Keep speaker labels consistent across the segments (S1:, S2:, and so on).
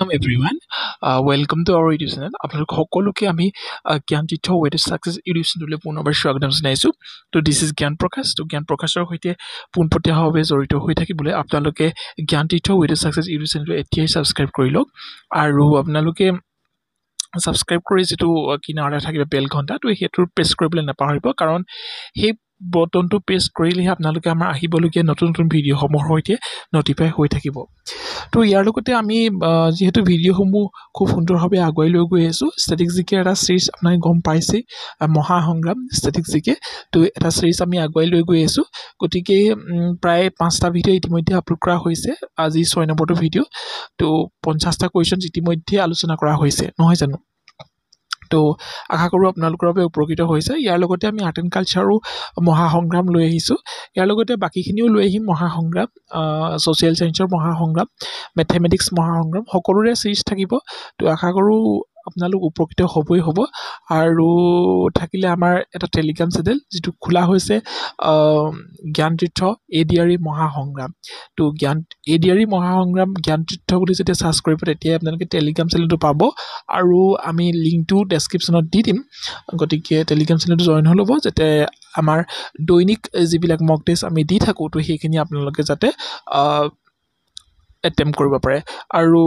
S1: Everyone. Uh, welcome to our YouTube channel. আপোনালোক সকলোকে আমি জ্ঞান তীৰ্থ ৱেড ছাকচেছ ইউটিউব চেনেললৈ পুনৰবাৰ স্বাগতম জনাইছোঁ তো দিছ ইজ জ্ঞান প্ৰকাশ তো জ্ঞান প্ৰকাশৰ সৈতে পোনপটীয়াভাৱে জড়িত হৈ থাকিবলৈ আপোনালোকে জ্ঞান তীৰ্থ ৱেড ছাকচেছ ইউটিউব চেনেলটো এতিয়াই ছাবস্ক্ৰাইব কৰি লওক আৰু আপোনালোকে ছাবস্ক্ৰাইব কৰি যিটো কিনাৰতে থাকিব বেল ঘণ্টা তো সেইটো প্ৰেছ কৰিবলৈ নাপাহৰিব কাৰণ সেই বটনটো প্ৰেছ কৰিলেহে আপোনালোকে আমাৰ আহিবলগীয়া নতুন নতুন ভিডিঅ'সমূহৰ সৈতে নটিফাই হৈ থাকিব। তো ইয়াৰ লগতে আমি যিহেতু ভিডিঅ'সমূহ খুব সুন্দৰভাৱে আগুৱাই লৈ গৈ আছোঁ ষ্টেটিক জিকে এটা চিৰিজ আপোনালোকে গম পাইছেই মহাসংগ্ৰাম ষ্টেটিক জিকে তো এটা চিৰিজ আমি আগুৱাই লৈ গৈ আছোঁ গতিকে প্ৰায় পাঁচটা ভিডিঅ' ইতিমধ্যে আপলোড কৰা হৈছে আজি ছয় নম্বৰটো ভিডিঅ' তো পঞ্চাছটা কুৱেশ্যনছ ইতিমধ্যে আলোচনা কৰা হৈছে নহয় জানো? তো আশা কৰোঁ আপোনালোকৰ বাবে উপকৃত হৈছে। ইয়াৰ লগতে আমি আৰ্ট এণ্ড কালচাৰো মহাসংগ্ৰাম লৈ আহিছোঁ। ইয়াৰ লগতে বাকীখিনিও লৈ আহিম মহাসংগ্ৰাম ছ'চিয়েল ছায়েন্সৰ মহাসংগ্ৰাম মেথেমেটিক্স মহাসংগ্ৰাম সকলোৰে চিৰিজ থাকিব। তো আশা কৰোঁ আপোনালোক উপকৃত হ'বই হ'ব। আৰু থাকিলে আমাৰ এটা টেলিগ্ৰাম চেনেল যিটো খোলা হৈছে জ্ঞান তীৰ্থ এ ডি আৰ ই মহাসংগ্ৰাম। তো Gyan A D R E Mahasangram জ্ঞান তীৰ্থ বুলি যেতিয়া চাৰ্চ কৰিব তেতিয়াই আপোনালোকে টেলিগ্ৰাম চেনেলটো পাব। আৰু আমি লিংকটো ডেছক্ৰিপশ্যনত দি দিম। গতিকে টেলিগ্ৰাম চেনেলটো জইন হৈ ল'ব যাতে আমাৰ দৈনিক যিবিলাক মক টেষ্ট আমি দি থাকোঁ তো সেইখিনি আপোনালোকে যাতে এটেম্প কৰিব পাৰে। আৰু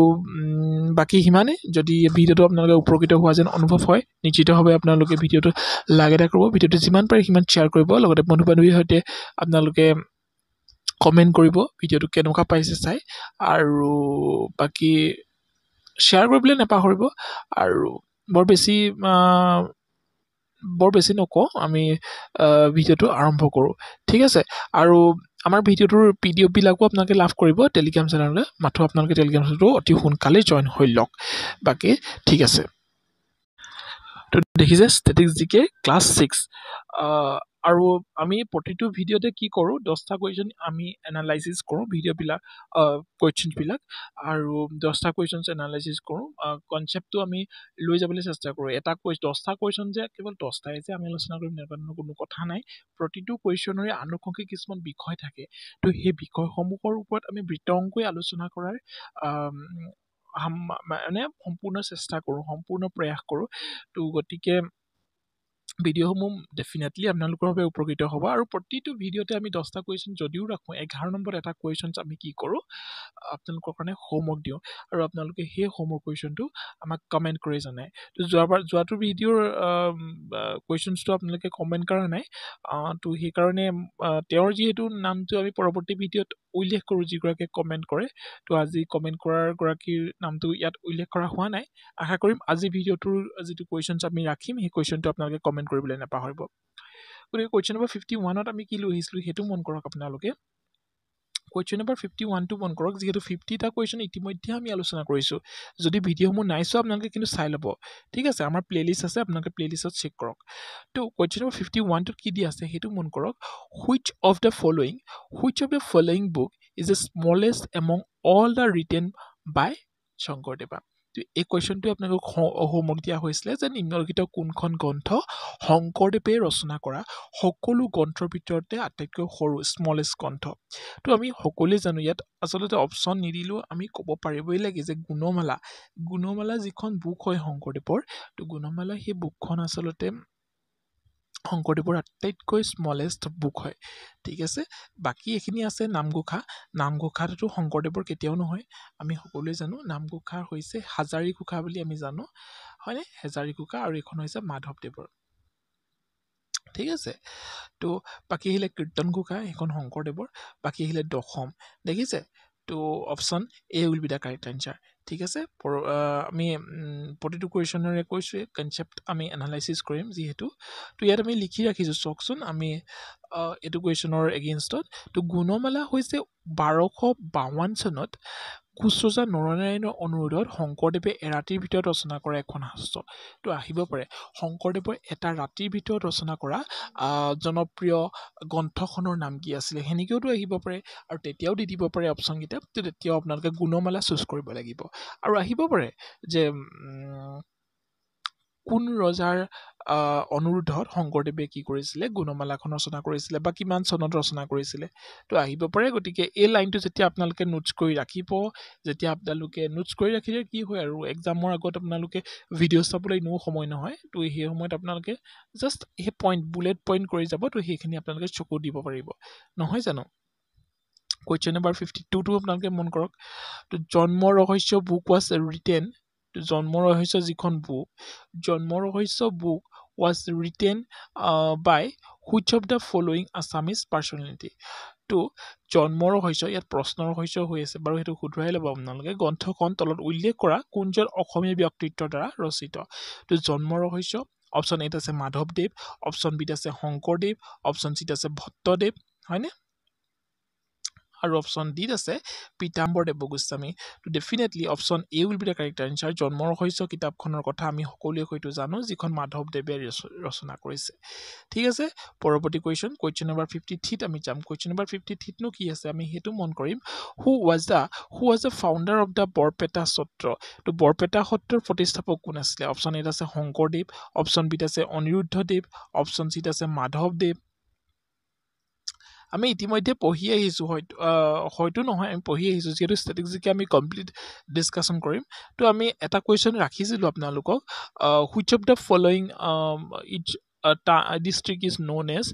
S1: বাকী সিমানেই। যদি ভিডিঅ'টো আপোনালোকে উপকৃত হোৱা যেন অনুভৱ হয় নিশ্চিতভাৱে আপোনালোকে ভিডিঅ'টো লাগ এটা কৰিব। ভিডিঅ'টো যিমান পাৰে সিমান শ্বেয়াৰ কৰিব। লগতে বন্ধু বান্ধৱীৰ সৈতে আপোনালোকে কমেণ্ট কৰিব ভিডিঅ'টো কেনেকুৱা পাইছে চাই। আৰু বাকী শ্বেয়াৰ কৰিবলৈ নাপাহৰিব। আৰু বৰ বেছি বৰ বেছি নকওঁ। আমি ভিডিঅ'টো আৰম্ভ কৰোঁ। ঠিক আছে। আৰু আমাৰ ভিডিঅ'টোৰ পি ডি এফবিলাকো আপোনালোকে লাভ কৰিব টেলিগ্ৰাম চেনেললৈ মাথো আপোনালোকে টেলিগ্ৰাম চেনেলটো অতি সোনকালে জইন হৈ লওক। বাকী ঠিক আছে। তো দেখিছে statics G K class six আৰু আমি প্ৰতিটো ভিডিঅ'তে কি কৰোঁ দহটা কুৱেশ্যন আমি এনালাইচিছ কৰোঁ ভিডিঅ'বিলাক কুৱেশ্যনছবিলাক আৰু দহটা কুৱেশ্যনছ এনালাইচিছ কৰোঁ কনচেপ্টটো আমি লৈ যাবলৈ চেষ্টা কৰোঁ। এটা কুৱেশ্যন দহটা কুৱেশ্যন যে কেৱল দহটাই যে আমি আলোচনা কৰিম এনেকুৱা ধৰণৰ কোনো কথা নাই। প্ৰতিটো কুৱেশ্যনৰে আনুষংগিক কিছুমান বিষয় থাকে। তো সেই বিষয়সমূহৰ ওপৰত আমি বিতংকৈ আলোচনা কৰাৰ মানে সম্পূৰ্ণ চেষ্টা কৰোঁ সম্পূৰ্ণ প্ৰয়াস কৰোঁ। তো গতিকে ভিডিঅ'সমূহ ডেফিনেটলি আপোনালোকৰ বাবে উপকৃত হ'ব আৰু প্ৰতিটো ভিডিঅ'তে আমি দহটা কুৱেশ্যন যদিও ৰাখোঁ এঘাৰ নম্বৰত এটা কুৱেশ্যনছ আমি কি কৰোঁ আপোনালোকৰ কাৰণে হোমৱৰ্ক দিওঁ আৰু আপোনালোকে সেই হোমৱৰ্ক কুৱেশ্যনটো আমাক কমেণ্ট কৰি জনায়। তো যোৱাবাৰ যোৱাটো ভিডিঅ'ৰ কুৱেশ্যনছটো আপোনালোকে কমেণ্ট কৰা নাই তো সেইকাৰণে তেওঁৰ যিহেতু নামটো আমি পৰৱৰ্তী ভিডিঅ'ত উল্লেখ কৰোঁ যিগৰাকীয়ে কমেণ্ট কৰে। তো আজি কমেণ্ট কৰাৰ গৰাকীৰ নামটো ইয়াত উল্লেখ কৰা হোৱা নাই। আশা কৰিম আজি ভিডিঅ'টোৰ যিটো কুৱেশ্যনছ আমি ৰাখিম সেই কুৱেশ্যনটো আপোনালোকে কমেণ্ট কৰিবলৈ নাপাহৰিব। গতিকে কুৱেশ্যন নম্বৰ ফিফটি ওৱানত আমি কি লৈ আহিছিলোঁ সেইটো মন কৰক আপোনালোকে। কুৱেশ্যন নম্বৰ ফিফটি ওৱানটো মন কৰক যিহেতু ফিফটিটা কুৱেশ্যন ইতিমধ্যে আমি আলোচনা কৰিছোঁ। যদি ভিডিঅ'সমূহ নাই চোৱা আপোনালোকে কিন্তু চাই ল'ব। ঠিক আছে আমাৰ প্লে'লিষ্ট আছে আপোনালোকে প্লে'লিষ্টত চেক কৰক। তো কুৱেশ্যন নম্বৰ ফিফটি ওৱানটোত কি দি আছে সেইটো মন কৰক। Which of the following which of the following book is the smallest among all the written by Shankardeva এই কুৱেশ্যনটোৱে আপোনালোকক হোমৱৰ্ক দিয়া হৈছিলে যে নিম্নলিখিত কোনখন গ্ৰন্থ শংকৰদেৱে ৰচনা কৰা সকলো গ্ৰন্থৰ ভিতৰতে আটাইতকৈ সৰু স্মলেষ্ট গ্ৰন্থ? তো আমি সকলোৱে জানো ইয়াত আচলতে অপশ্যন নিদিলেও আমি ক'ব পাৰিবই লাগে যে গুণমালা গুণমালা যিখন বুক হয় শংকৰদেৱৰ তো গুণমালা সেই বুকখন আচলতে শংকৰদেৱৰ আটাইতকৈ স্মলেষ্ট বুক হয়। ঠিক আছে? বাকী এইখিনি আছে নামঘোষা। নামঘোষাটোতো শংকৰদেৱৰ কেতিয়াও নহয়। আমি সকলোৱে জানো নামঘোষা হৈছে হাজাৰী ঘোষা বুলি আমি জানো। হয়নে? হেজাৰী ঘোষা আৰু এইখন হৈছে মাধৱদেৱৰ। ঠিক আছে? তো বাকী আহিলে কীৰ্তন ঘোষা সেইখন শংকৰদেৱৰ। বাকী আহিলে দশম। দেখিছে? তো option A will be the correct answer ঠিক আছে? আমি প্ৰতিটো কুৱেশ্যনৰে কৈছোঁৱে কনচেপ্ট আমি এনালাইচিছ কৰিম যিহেতু। তো ইয়াত আমি লিখি ৰাখিছোঁ চাওকচোন আমি এইটো কুৱেশ্যনৰ এগেইনষ্টত তো গুণমালা হৈছে বাৰশ বাৱন্ন চনত কুচৰজা নৰনাৰায়ণৰ অনুৰোধত শংকৰদেৱে এৰাতিৰ ভিতৰত ৰচনা কৰা এখন শাস্ত্ৰ। তো আহিব পাৰে। শংকৰদেৱৰ এটা ৰাতিৰ ভিতৰত ৰচনা কৰা জনপ্ৰিয় গ্ৰন্থখনৰ নাম কি আছিলে সেনেকৈওতো আহিব পাৰে আৰু তেতিয়াও দি দিব পাৰে অপশ্যনকেইটা তো তেতিয়াও আপোনালোকে গুণমালা চুজ কৰিব লাগিব। আৰু আহিব পাৰে যে কোন ৰজাৰ অনুৰোধত শংকৰদেৱে কি কৰিছিলে গুণমালাখন ৰচনা কৰিছিলে বা কিমান চনত ৰচনা কৰিছিলে তো আহিব পাৰে। গতিকে এই লাইনটো যেতিয়া আপোনালোকে নোটছ কৰি ৰাখিব যেতিয়া আপোনালোকে নোটছ কৰি ৰাখিলে কি হয় আৰু এক্সামৰ আগত আপোনালোকে ভিডিঅ' চাবলৈ এনেও সময় নহয় তো সেই সময়ত আপোনালোকে জাষ্ট সেই পইণ্ট বুলেট পইণ্ট কৰি যাব তো সেইখিনি আপোনালোকে চকু দিব পাৰিব। নহয় জানো? কুৱেশ্যন নম্বৰ ফিফটি টুটো আপোনালোকে মন কৰক তো Janma Rahasya book was written Janma Rahasya যিখন book Janma Rahasya book was written by which of the following Assamese personality তো জন্ম ৰহস্য ইয়াত প্ৰশ্ন ৰহস্য হৈ আছে বাৰু সেইটো শুধৰাই ল'ব আপোনালোকে। গ্ৰন্থখন তলত উল্লেখ কৰা কোনজন অসমীয়া ব্যক্তিত্বৰ দ্বাৰা ৰচিত। তো জন্ম ৰহস্য অপশ্যন এত আছে মাধৱদেৱ অপশ্যন বিত আছে শংকৰদেৱ অপশ্যন চিত আছে ভট্টদেৱ হয়নে? আৰু অপশ্যন ডিত আছে পীতাম্বৰ দেৱ গোস্বামী তো definitely option A will be the correct answer Janma Rahasya কিতাপখনৰ কথা আমি সকলোৱে হয়তো জানো যিখন মাধৱদেৱে ৰচনা কৰিছে। ঠিক আছে পৰৱৰ্তী কুৱেশ্যন কুৱেশ্যন নম্বৰ ফিফটি থ্ৰীত আমি যাম। কুৱেশ্যন নম্বৰ ফিফটি থ্ৰীতনো কি আছে আমি সেইটো মন কৰিম। Who was the who was the founder of the Barpeta Satra? তো বৰপেটা সত্ৰৰ প্ৰতিষ্ঠাপক কোন আছিলে? অপশ্যন এত আছে শংকৰদেৱ অপশ্যন বিত আছে অনিৰুদ্ধদেৱ অপশ্যন চিত আছে মাধৱদেৱ। আমি ইতিমধ্যে পঢ়ি আহিছোঁ হয়তো হয়তো নহয় আমি পঢ়ি আহিছোঁ যিহেতু ষ্টেটিক্সিকে আমি কমপ্লিট ডিছকাশ্যন কৰিম। তো আমি এটা কুৱেশ্যন ৰাখিছিলোঁ আপোনালোকক which of the following its district is known as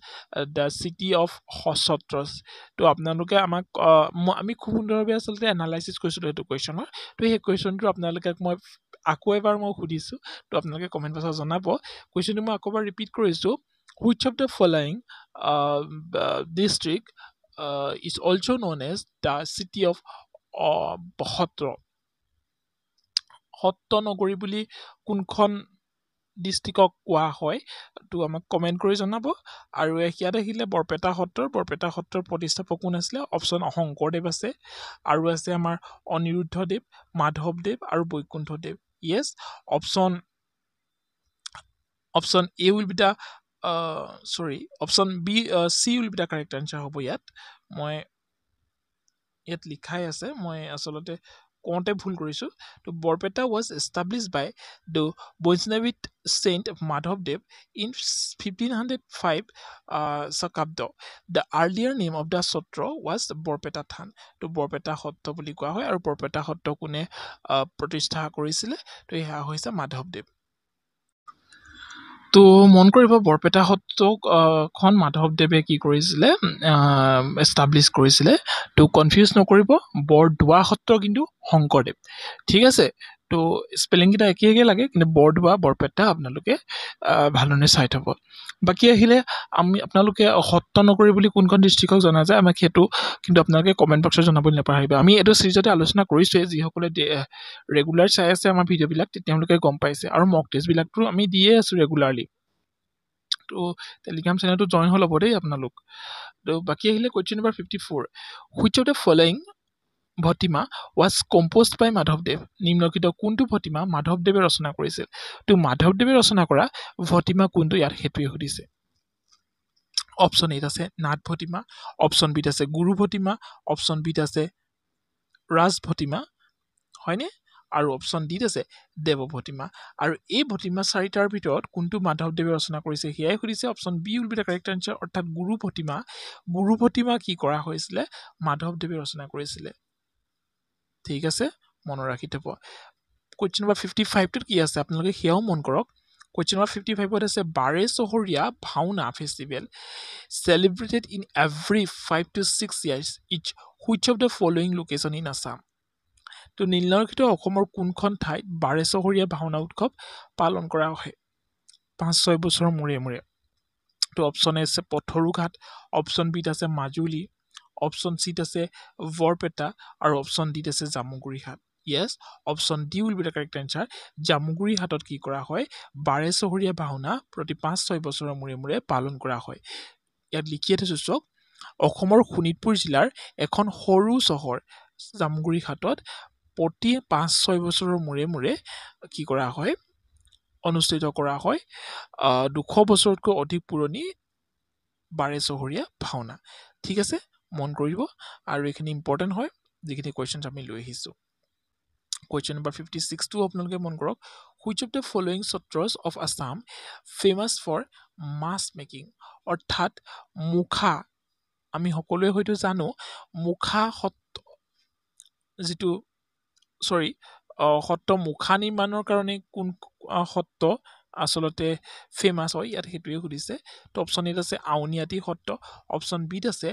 S1: the city of satras তো আপোনালোকে আমাক আমি খুব সুন্দৰভাৱে আচলতে এনালাইচিছ কৰিছিলোঁ সেইটো কুৱেশ্যনৰ তো সেই কুৱেশ্যনটো আপোনালোকে মই আকৌ এবাৰ মই সুধিছোঁ। তো আপোনালোকে কমেণ্ট বক্সত জনাব। কুৱেশ্যনটো মই আকৌ এবাৰ ৰিপিট কৰিছোঁ। Which of the following uh, uh, district uh, is also known as the city of সত্ৰ সত্ৰ নগৰী বুলি কোনখন ডিষ্ট্ৰিক্টক কোৱা হয় তো আমাক কমেণ্ট কৰি জনাব। আৰু ইয়াত আহিলে বৰপেটা সত্ৰৰ বৰপেটা সত্ৰৰ প্ৰতিষ্ঠাপক কোন আছিলে? অপশ্যন শংকৰদেৱ আছে। আৰু আছে আমাৰ অনিৰুদ্ধদেৱ মাধৱদেৱ আৰু Baikunthadeva. Yes option option A will be the sorry option B C will be the correct answer হ'ব ইয়াত। মই ইয়াত লিখাই আছে মই আচলতে কওঁতে ভুল কৰিছোঁ। ত' Barpeta was established by the Vaishnavite saint মাধৱদেৱ in fifteen hundred five শকাব্দ the earlier name of the satra was Barpeta Than. ত' বৰপেটা সত্ৰ বুলি কোৱা হয় আৰু বৰপেটা সত্ৰ কোনে প্ৰতিষ্ঠা কৰিছিলে? ত' সেয়া হৈছে মাধৱদেৱ। তো মন কৰিব বৰপেটা সত্ৰক খন মাধৱদেৱে কি কৰিছিলে এষ্টাব্লিছ কৰিছিলে তো কনফিউজ নকৰিব বৰদোৱা সত্ৰ কিন্তু শংকৰদেৱ। ঠিক আছে তো স্পেলিংকেইটা একে একে লাগে কিন্তু বৰদোৱা বৰপেটা আপোনালোকে ভালধৰণে চাই থ'ব। বাকী আহিলে আমি আপোনালোকে সত্ৰ নগৰী বুলি কোনখন ডিষ্ট্ৰিক্টক জনা যায় আমাক সেইটো কিন্তু আপোনালোকে কমেণ্ট বক্সত জনাবলৈ নাপাহৰিব। আমি এইটো চিৰিজতে আলোচনা কৰিছোঁৱে যিসকলে ৰেগুলাৰ চাই আছে আমাৰ ভিডিঅ'বিলাক তেওঁলোকে গম পাইছে। আৰু মক টেষ্টবিলাকতো আমি দিয়ে আছোঁ ৰেগুলাৰলি তো টেলিগ্ৰাম চেনেলটো জইন হৈ ল'ব দেই আপোনালোক। তো বাকী আহিলে question number fifty four which of the following bhatima was compose by মাধৱদেৱ নিম্নলিখিত কোনটো ভটিমা মাধৱদেৱে ৰচনা কৰিছিল? তো মাধৱদেৱে ৰচনা কৰা ভটিমা কোনটো ইয়াত সেইটোৱে সুধিছে। অপশ্যন এত আছে নাট ভটিমা অপশ্যন বিত আছে গুৰু ভটিমা অপশ্যন বিত আছে ৰাজ ভটিমা হয়নে? আৰু অপশ্যন ডিত আছে দেৱ ভটিমা আৰু এই ভটিমা চাৰিটাৰ ভিতৰত কোনটো মাধৱদেৱে ৰচনা কৰিছে সেয়াই সুধিছে। Option B will be the correct answer অৰ্থাৎ গুৰু ভটিমা গুৰু ভটিমা কি কৰা হৈছিলে? মাধৱদেৱে ৰচনা কৰিছিলে। ঠিক আছে? মনত ৰাখি থ'ব। কুৱেশ্যন নম্বৰ ফিফটি ফাইভটোত কি আছে? আপোনালোকে সেয়াও মন কৰক। কুৱেশ্যন নম্বৰ ফিফটি ফাইভত আছে Bare Sahariya Bhaona festival celebrated in every five to six years is which of the following location in Assam তো নীলনক্ষিত অসমৰ কোনখন ঠাইত বাৰে চহৰীয়া ভাওনা উৎসৱ পালন কৰা হয়? পাঁচ ছয় বছৰৰ মূৰে মূৰে। তো অপশ্যন এ আছে পথৰুঘাট অপশ্যন বিত আছে মাজুলী। অপশ্যন চিত আছে বৰপেটা আৰু অপশ্যন ডিত আছে Jamuguri Hat yes option D will be the correct answer. Jamuguri হাটত কি কৰা হয়? বাৰে চহৰীয়া ভাওনা প্ৰতি পাঁচ ছয় বছৰৰ মূৰে মূৰে পালন কৰা হয়। ইয়াত লিখিয়ে থৈছোঁ চাওক অসমৰ শোণিতপুৰ জিলাৰ এখন সৰু চহৰ জামুগুৰি হাটত প্ৰতি পাঁচ ছয় বছৰৰ মূৰে মূৰে কি কৰা হয়? অনুষ্ঠিত কৰা হয় দুশ বছৰতকৈ অধিক পুৰণি বাৰে চহৰীয়া ভাওনা। ঠিক আছে? মন কৰিব আৰু এইখিনি ইম্পৰ্টেণ্ট হয় যিখিনি কুৱেশ্যনছ আমি লৈ আহিছোঁ। কুৱেশ্যন নম্বৰ ফিফটি ছিক্সটো আপোনালোকে মন কৰক which of the following satras of Assam famous for mask making অৰ্থাৎ মুখা আমি সকলোৱে হয়তো জানো মুখা সত্ৰ যিটো চৰি সত্ৰ মুখা নিৰ্মাণৰ কাৰণে কোন সত্ৰ আচলতে ফেমাছ হয় ইয়াত সেইটোৱে সুধিছে। তো অপশ্যন এত আছে আউনীআটী সত্ৰ অপশ্যন বিত আছে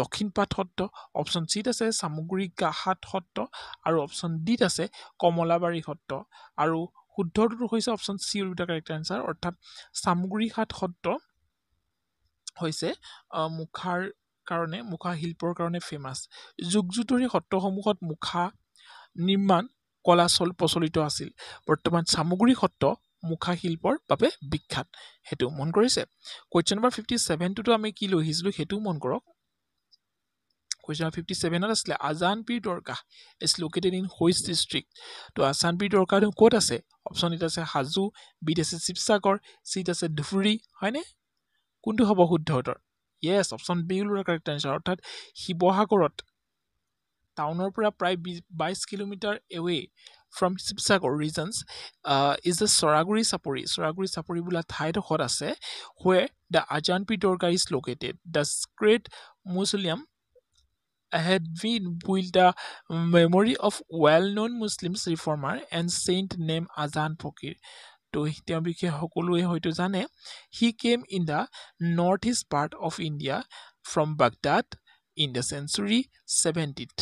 S1: দক্ষিণপাট সত্ৰ অপশ্যন চিত আছে চামগুৰি গাহাত সত্ৰ আৰু অপশ্যন ডিত আছে কমলাবাৰী সত্ৰ। আৰু শুদ্ধটোতো হৈছে অপশ্যন চি দুটা কাৰেক্ট এনচাৰ অৰ্থাৎ চামগুৰিঘাট সত্ৰ হৈছে মুখাৰ কাৰণে মুখা শিল্পৰ কাৰণে ফেমাছ যুগ যুগ ধৰি সত্ৰসমূহত মুখা নিৰ্মাণ কলা চল প্ৰচলিত আছিল। বৰ্তমান চামগুৰি সত্ৰ মুখা শিল্পৰ বাবে বিখ্যাত। সেইটো মন কৰিছে। কুৱেশ্যন নম্বৰ ফিফটি ছেভেনটোতো আমি কি লৈ আহিছিলোঁ সেইটোও মন কৰক। কুৱেশ্যন ফিফটি ছেভেনত আছিলে Ajanpir Dargah is located in which district তো আজানপীৰ দৰগাহটো ক'ত আছে? অপশ্যন এত আছে হাজো বিত আছে শিৱসাগৰ চিত আছে ধুবুৰী হয়নে? কোনটো হ'ব শুদ্ধ উত্তৰ? য়েছ অপশ্যন বি ওলোৱাৰ কাৰেক্ট এনচাৰ অৰ্থাৎ শিৱসাগৰত টাউনৰ পৰা প্ৰায় বাইছ kilometre away from Sivasagar regions is the Charaguri Chapori Charaguri Chapori বোলা ঠাইডোখৰত আছে where the Ajanpir Dargah is located the sacred mausoleum had been built the memory of well-known Muslims reformer and saint named Azan Fakir. তো তেওঁৰ বিষয়ে সকলোৱে হয়তো জানে he came in the north east part of India from Baghdad in the century seventeenth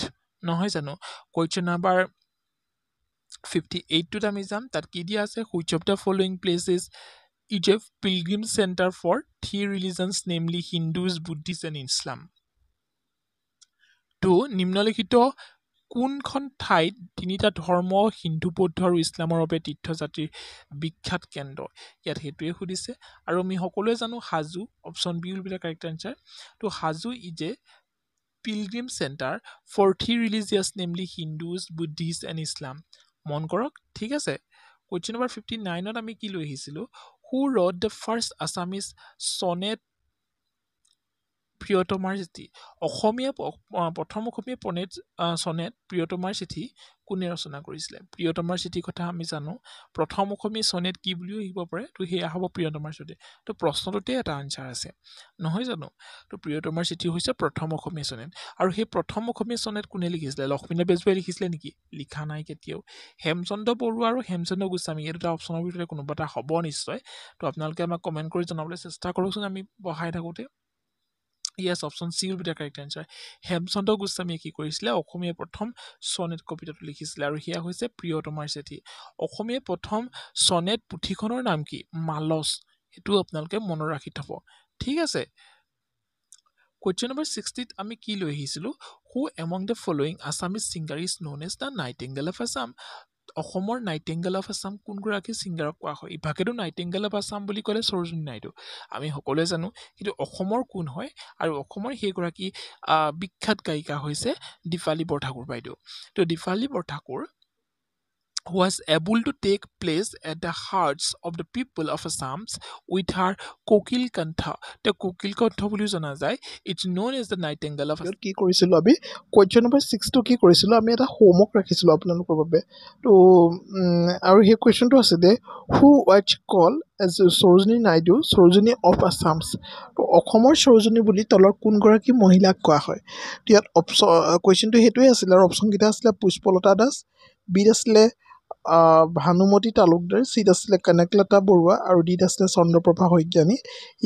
S1: নহয় জানো question number fifty এইটটোত আমি যাম। তাত কি দিয়া আছে? Which of the following places is a pilgrim centre for three religions namely Hindus Buddhist and Islam টো নিম্নলিখিত কোনখন ঠাইত তিনিটা ধৰ্ম হিন্দু বৌদ্ধ আৰু ইছলামৰ বাবে তীৰ্থযাত্ৰীৰ বিখ্যাত কেন্দ্ৰ? ইয়াত সেইটোৱে সুধিছে। আৰু আমি সকলোৱে জানো Hajo option B will be the correct answer তো Hajo is a pilgrim centre for three religious namely Hindus Buddhist and Islam মন কৰক ঠিক আছে। কুৱেশ্যন নম্বৰ ফিফটি নাইনত আমি কি লৈ আহিছিলোঁ? Who wrote the first Assamese sonnet Priyatamar Chithi. অসমীয়া প্ৰথম অসমীয়া পনেট চনেট প্ৰিয়তমাৰ চিঠি কোনে ৰচনা কৰিছিলে? প্ৰিয়তমাৰ চিঠিৰ কথা আমি জানো। প্ৰথম অসমীয়া চনেট কি বুলিও আহিব পাৰে তো সেয়া হ'ব প্ৰিয়তমাৰ চিঠি তো প্ৰশ্নটোতে এটা আনচাৰ আছে। নহয় জানো? তো প্ৰিয়তমাৰ চিঠি হৈছে প্ৰথম অসমীয়া চনেট। আৰু সেই প্ৰথম অসমীয়া চনেট কোনে লিখিছিলে? লক্ষ্মীনাথ বেজবৰাই লিখিছিলে নেকি? লিখা নাই কেতিয়াও। হেমচন্দ্ৰ বৰুৱা আৰু হেমচন্দ্ৰ গোস্বামী এই দুটা অপশ্যনৰ ভিতৰতে কোনোবা এটা হ'ব নিশ্চয়। তো আপোনালোকে আমাক কমেণ্ট কৰি জনাবলৈ চেষ্টা কৰকচোন আমি বহাই থাকোঁতে। Yes option C will be the correct answer Hemchandra গোস্বামীয়ে কি কৰিছিলে অসমীয়া প্ৰথম চনেট কবিতাটো লিখিছিলে আৰু সেয়া হৈছে প্ৰিয়তমাৰ চেঠি। অসমীয়া প্ৰথম চনেট পুথিখনৰ নাম কি? মালচ সেইটো আপোনালোকে মনত ৰাখি থ'ব। ঠিক আছে? কুৱেশ্যন নম্বৰ ছিক্সটিত আমি কি লৈ আহিছিলোঁ? Who among the following Assamese singer is known as the nightingale of Assam অসমৰ নাইটেংগেল অফ আছাম কোনগৰাকী ছিংগাৰক কোৱা হয়? ইভাগেতো নাইটেংগেল অফ আছাম বুলি ক'লে সৰোজিনী নাইডু। আমি সকলোৱে জানো কিন্তু অসমৰ কোন হয় আৰু অসমৰ সেইগৰাকী বিখ্যাত গায়িকা হৈছে দীপালী বৰঠাকুৰ বাইদেউ। তো Dipali Borthakur was able to take place at the hearts of the people of Assam with her Kokil Kantha. The Kokil Kantha বুলি জনা যায় its known as the nightingale of কি কৰিছিলোঁ আমি? কুৱেশ্যন নম্বৰ ছিক্সটো কি কৰিছিলোঁ? আমি এটা হোমৱৰ্ক ৰাখিছিলোঁ আপোনালোকৰ বাবে। তো আৰু সেই কুৱেশ্যনটো আছিলে who was call as Sarojini Naidu Sarojini of Assam's তো অসমৰ সৰোজিনী বুলি তলৰ কোনগৰাকী মহিলাক কোৱা হয়? ইয়াত অপশ্যন কুৱেশ্যনটো সেইটোৱে আছিলে আৰু অপশ্যনকেইটা আছিলে পুষ্পলতা দাস বিত আছিলে ভানুমতী তালুকদাৰ চিট আছিলে কনকলতা বৰুৱা আৰু ডিত আছিলে Chandraprabha Saikiani.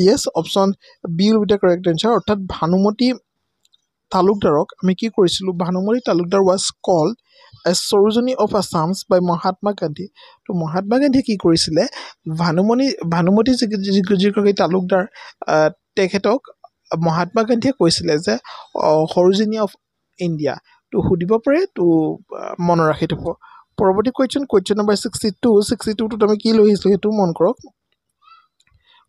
S1: Yes option B will be the correct answer অৰ্থাৎ ভানুমতী তালুকদাৰক আমি কি কৰিছিলোঁ Bhanumati Talukdar was call as Sarojini of Assam's by Mahatma Gandhi তো মহাত্মা গান্ধীয়ে কি কৰিছিলে ভানুমণি ভানুমতী যিগৰাকী তালুকদাৰ তেখেতক মহাত্মা গান্ধীয়ে কৈছিলে যে সৰোজিনী অফ ইণ্ডিয়া তো সুধিব পাৰে তো মনত ৰাখি থ'ব। পৰৱৰ্তী question question number sixty two sixty টুটোত আমি কি লৈ আহিছিলোঁ সেইটোও মন কৰক।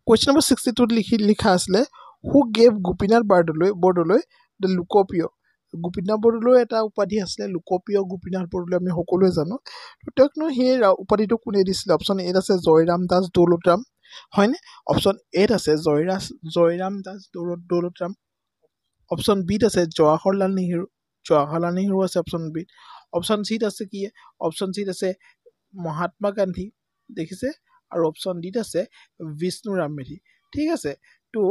S1: কুৱেশ্যন নম্বৰ ছিক্সটি টুত লিখি লিখা আছিলে who gave Gopinath Bordoloi Bordoloi the Lokpriya Gopinath Bordoloi এটা উপাধি আছিলে লোকপ্ৰিয় গোপীনাথ বৰদলৈ আমি সকলোৱে জানো। তো তেওঁকনো সেই উপাধিটো কোনে দিছিলে? অপশ্যন এত আছে জয়ৰাম দাস দৌলতৰাম। হয়নে? অপশ্যন এত আছে জয়ৰাজ জয়ৰাম দাস দৌলত দৌলতৰাম। অপশ্যন বিত আছে জৱাহৰলাল নেহেৰু জৱাহৰলাল নেহেৰু আছে অপশ্যন বিত অপশ্যন চিত আছে কি? অপশ্যন চিত আছে মহাত্মা গান্ধী দেখিছে? আৰু অপশ্যন ডিত আছে বিষ্ণুৰাম মেধি ঠিক আছে? তো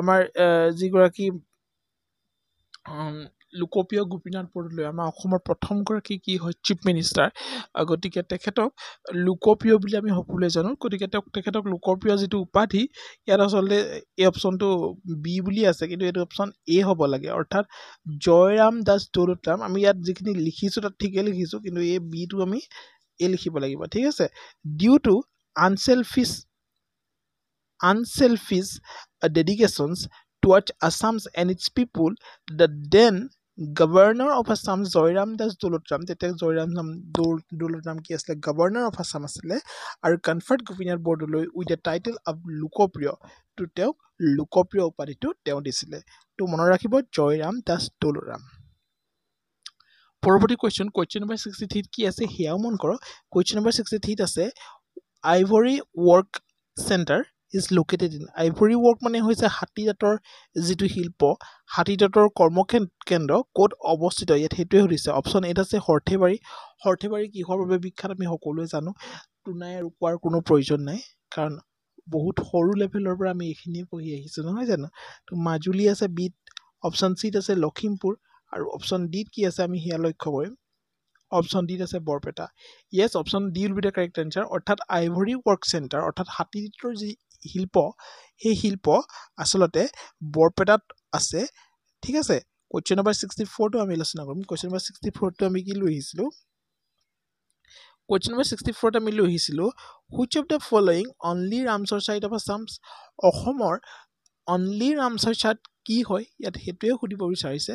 S1: আমাৰ যিগৰাকী লোকপ্ৰিয় গোপীনাথ বৰদলৈ আমাৰ অসমৰ প্ৰথমগৰাকী কি হয় চিফ মিনিষ্টাৰ গতিকে তেখেতক লোকপ্ৰিয় বুলি আমি সকলোৱে জানো গতিকে তেওঁক তেখেতক লোকপ্ৰিয় যিটো উপাধি ইয়াত আচলতে এই অপশ্যনটো বি বুলি আছে কিন্তু এইটো অপশ্যন এ হ'ব লাগে। অৰ্থাৎ জয়ৰাম দাস দৌলতৰাম আমি ইয়াত যিখিনি লিখিছোঁ তাত ঠিকেই লিখিছোঁ কিন্তু এই বিটো আমি এ লিখিব লাগিব ঠিক আছে? Due to unselfish unselfish dedications towards Assam's and its people the then governor of Assam Jayram Das Daulatram তেতিয়া জয়ৰাম নাম দৌল দৌলতৰাম কি আছিলে গভৰ্ণৰ অফ আছাম আছিলে আৰু conferred Gopinath Bordoloi with the title of Lokpriya তো তেওঁক লোকপ্ৰিয় উপাধিটো তেওঁ দিছিলে তো মনত ৰাখিব জয়ৰাম দাস দৌলৰাম পৰৱৰ্তী কুৱেশ্যন কুৱেশ্যন নম্বৰ ছিক্সটি থ্ৰীত কি আছে সেয়াও মন কৰক কুৱেশ্যন নম্বৰ ছিক্সটি থ্ৰীত আছে ivory work centre is located in ivory work মানে হৈছে হাতী দাঁতৰ যিটো শিল্প। হাতী দাঁতৰ কৰ্মকেন্দ্ৰ ক'ত অৱস্থিত? ইয়াত সেইটোৱে সুধিছে। অপশ্যন এত আছে সৰ্থেবাৰী সৰ্থেবাৰী কিহৰ বাবে বিখ্যাত আমি সকলোৱে জানো। টুনাই আৰু কোৱাৰ কোনো প্ৰয়োজন নাই। কাৰণ বহুত সৰু লেভেলৰ পৰা আমি এইখিনিয়ে পঢ়ি আহিছোঁ নহয় জানো? তো মাজুলী আছে বিত অপশ্যন চিত আছে লখিমপুৰ আৰু অপশ্যন ডিত কি আছে আমি সেয়া লক্ষ্য কৰিম। অপশ্যন ডিত আছে Barpeta. Yes option D will be the correct answer অৰ্থাৎ আইভৰি ৱৰ্ক চেণ্টাৰ অৰ্থাৎ হাতীটোৰ যি শিল্প সেই শিল্প আচলতে বৰপেটাত আছে। ঠিক আছে? কুৱেশ্যন নম্বৰ ছিক্সটি ফ'ৰটো আমি আলোচনা কৰিম। কুৱেশ্যন নম্বৰ ছিক্সটি ফ'ৰটো আমি কি লৈ আহিছিলোঁ? কুৱেশ্যন নম্বৰ ছিক্সটি ফ'ৰত আমি লৈ আহিছিলোঁ which of the following only Ramsar site of Assam's অসমৰ অনলি ৰামচৰ চাইট কি হয়? ইয়াত সেইটোৱে সুধিব বিচাৰিছে।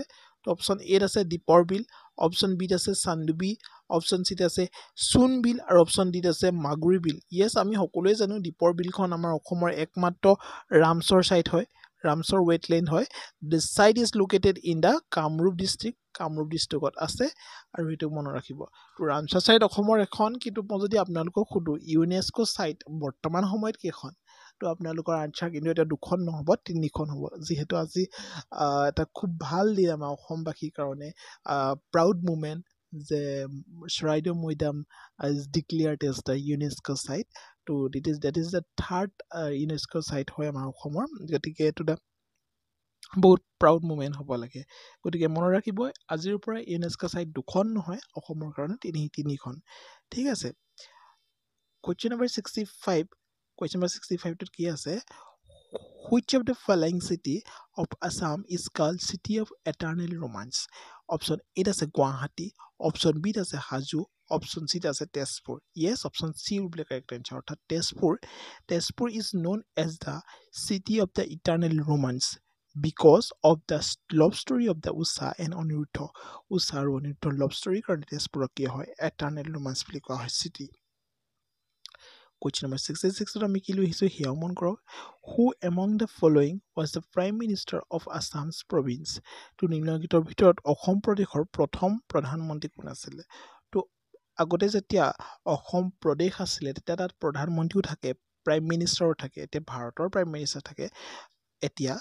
S1: অপশ্যন এত আছে দীপৰ বিল অপশ্যন বিত আছে চান্দুবি অপশ্যন চিত আছে সোণ বিল আৰু অপশ্যন ডিত আছে মাগুৰী বিল য়েছ আমি সকলোৱে জানো দীপৰ বিলখন আমাৰ অসমৰ একমাত্ৰ ৰামচৰ চাইট হয় ৰামচৰ ৱেটলেণ্ড হয়। The site is located in the Kamrup district Kamrup ডিষ্ট্ৰিক্টত আছে আৰু সেইটো মনত ৰাখিব। তো ৰামচৰ চাইট অসমৰ এখন কিন্তু মই যদি আপোনালোকক সোধোঁ ইউনেস্ক' চাইট বৰ্তমান সময়ত কেইখন? তো আপোনালোকৰ আনচাৰ কিন্তু এতিয়া দুখন নহ'ব তিনিখন হ'ব। যিহেতু আজি এটা খুব ভাল দিন আমাৰ অসমবাসীৰ কাৰণে প্ৰাউড মুমেণ্ট যে Charaideo Maidam is declared as the UNESCO' site তো that is that is the third UNESCO' site হয় আমাৰ অসমৰ। গতিকে এইটো এটা বহুত প্ৰাউড মুমেণ্ট হ'ব লাগে। গতিকে মনত ৰাখিব আজিৰ পৰা ইউনেস্ক' চাইট দুখন নহয় অসমৰ কাৰণে তিনি তিনিখন। ঠিক আছে। Question number sixty five question number sixty ফাইভটোত কি আছে which of the following city of Assam is call city of eternal romance option এত আছে গুৱাহাটী অপশ্যন বিত আছে হাজো অপশ্যন চিত আছে তেজপুৰ য়েছ অপশ্যন চি বুলি কাৰেক্ট এনচাৰ অৰ্থাৎ Tezpur Tezpur is known as the city of the eternal romance because of the love story of the Usha and Aniruddha Usha আৰু অনিৰুদ্ধৰ লভ ষ্টৰীৰ কাৰণে তেজপুৰক কি হয় এটাৰ্নেল ৰোমাঞ্চ বুলি কোৱা হয় চিটি কুৱেশ্যন নম্বৰ ছিক্সটি ছিক্সত আমি কি লৈ আহিছোঁ সেয়াও মন কৰক। Who among the following was the prime minister of Assam's province তো নিম্নলিখিতৰ ভিতৰত অসম প্ৰদেশৰ প্ৰথম প্ৰধানমন্ত্ৰী কোন আছিলে? তো আগতে যেতিয়া অসম প্ৰদেশ আছিলে তেতিয়া তাত প্ৰধানমন্ত্ৰীও থাকে প্ৰাইম মিনিষ্টাৰো থাকে এতিয়া ভাৰতৰ প্ৰাইম মিনিষ্টাৰ থাকে। এতিয়া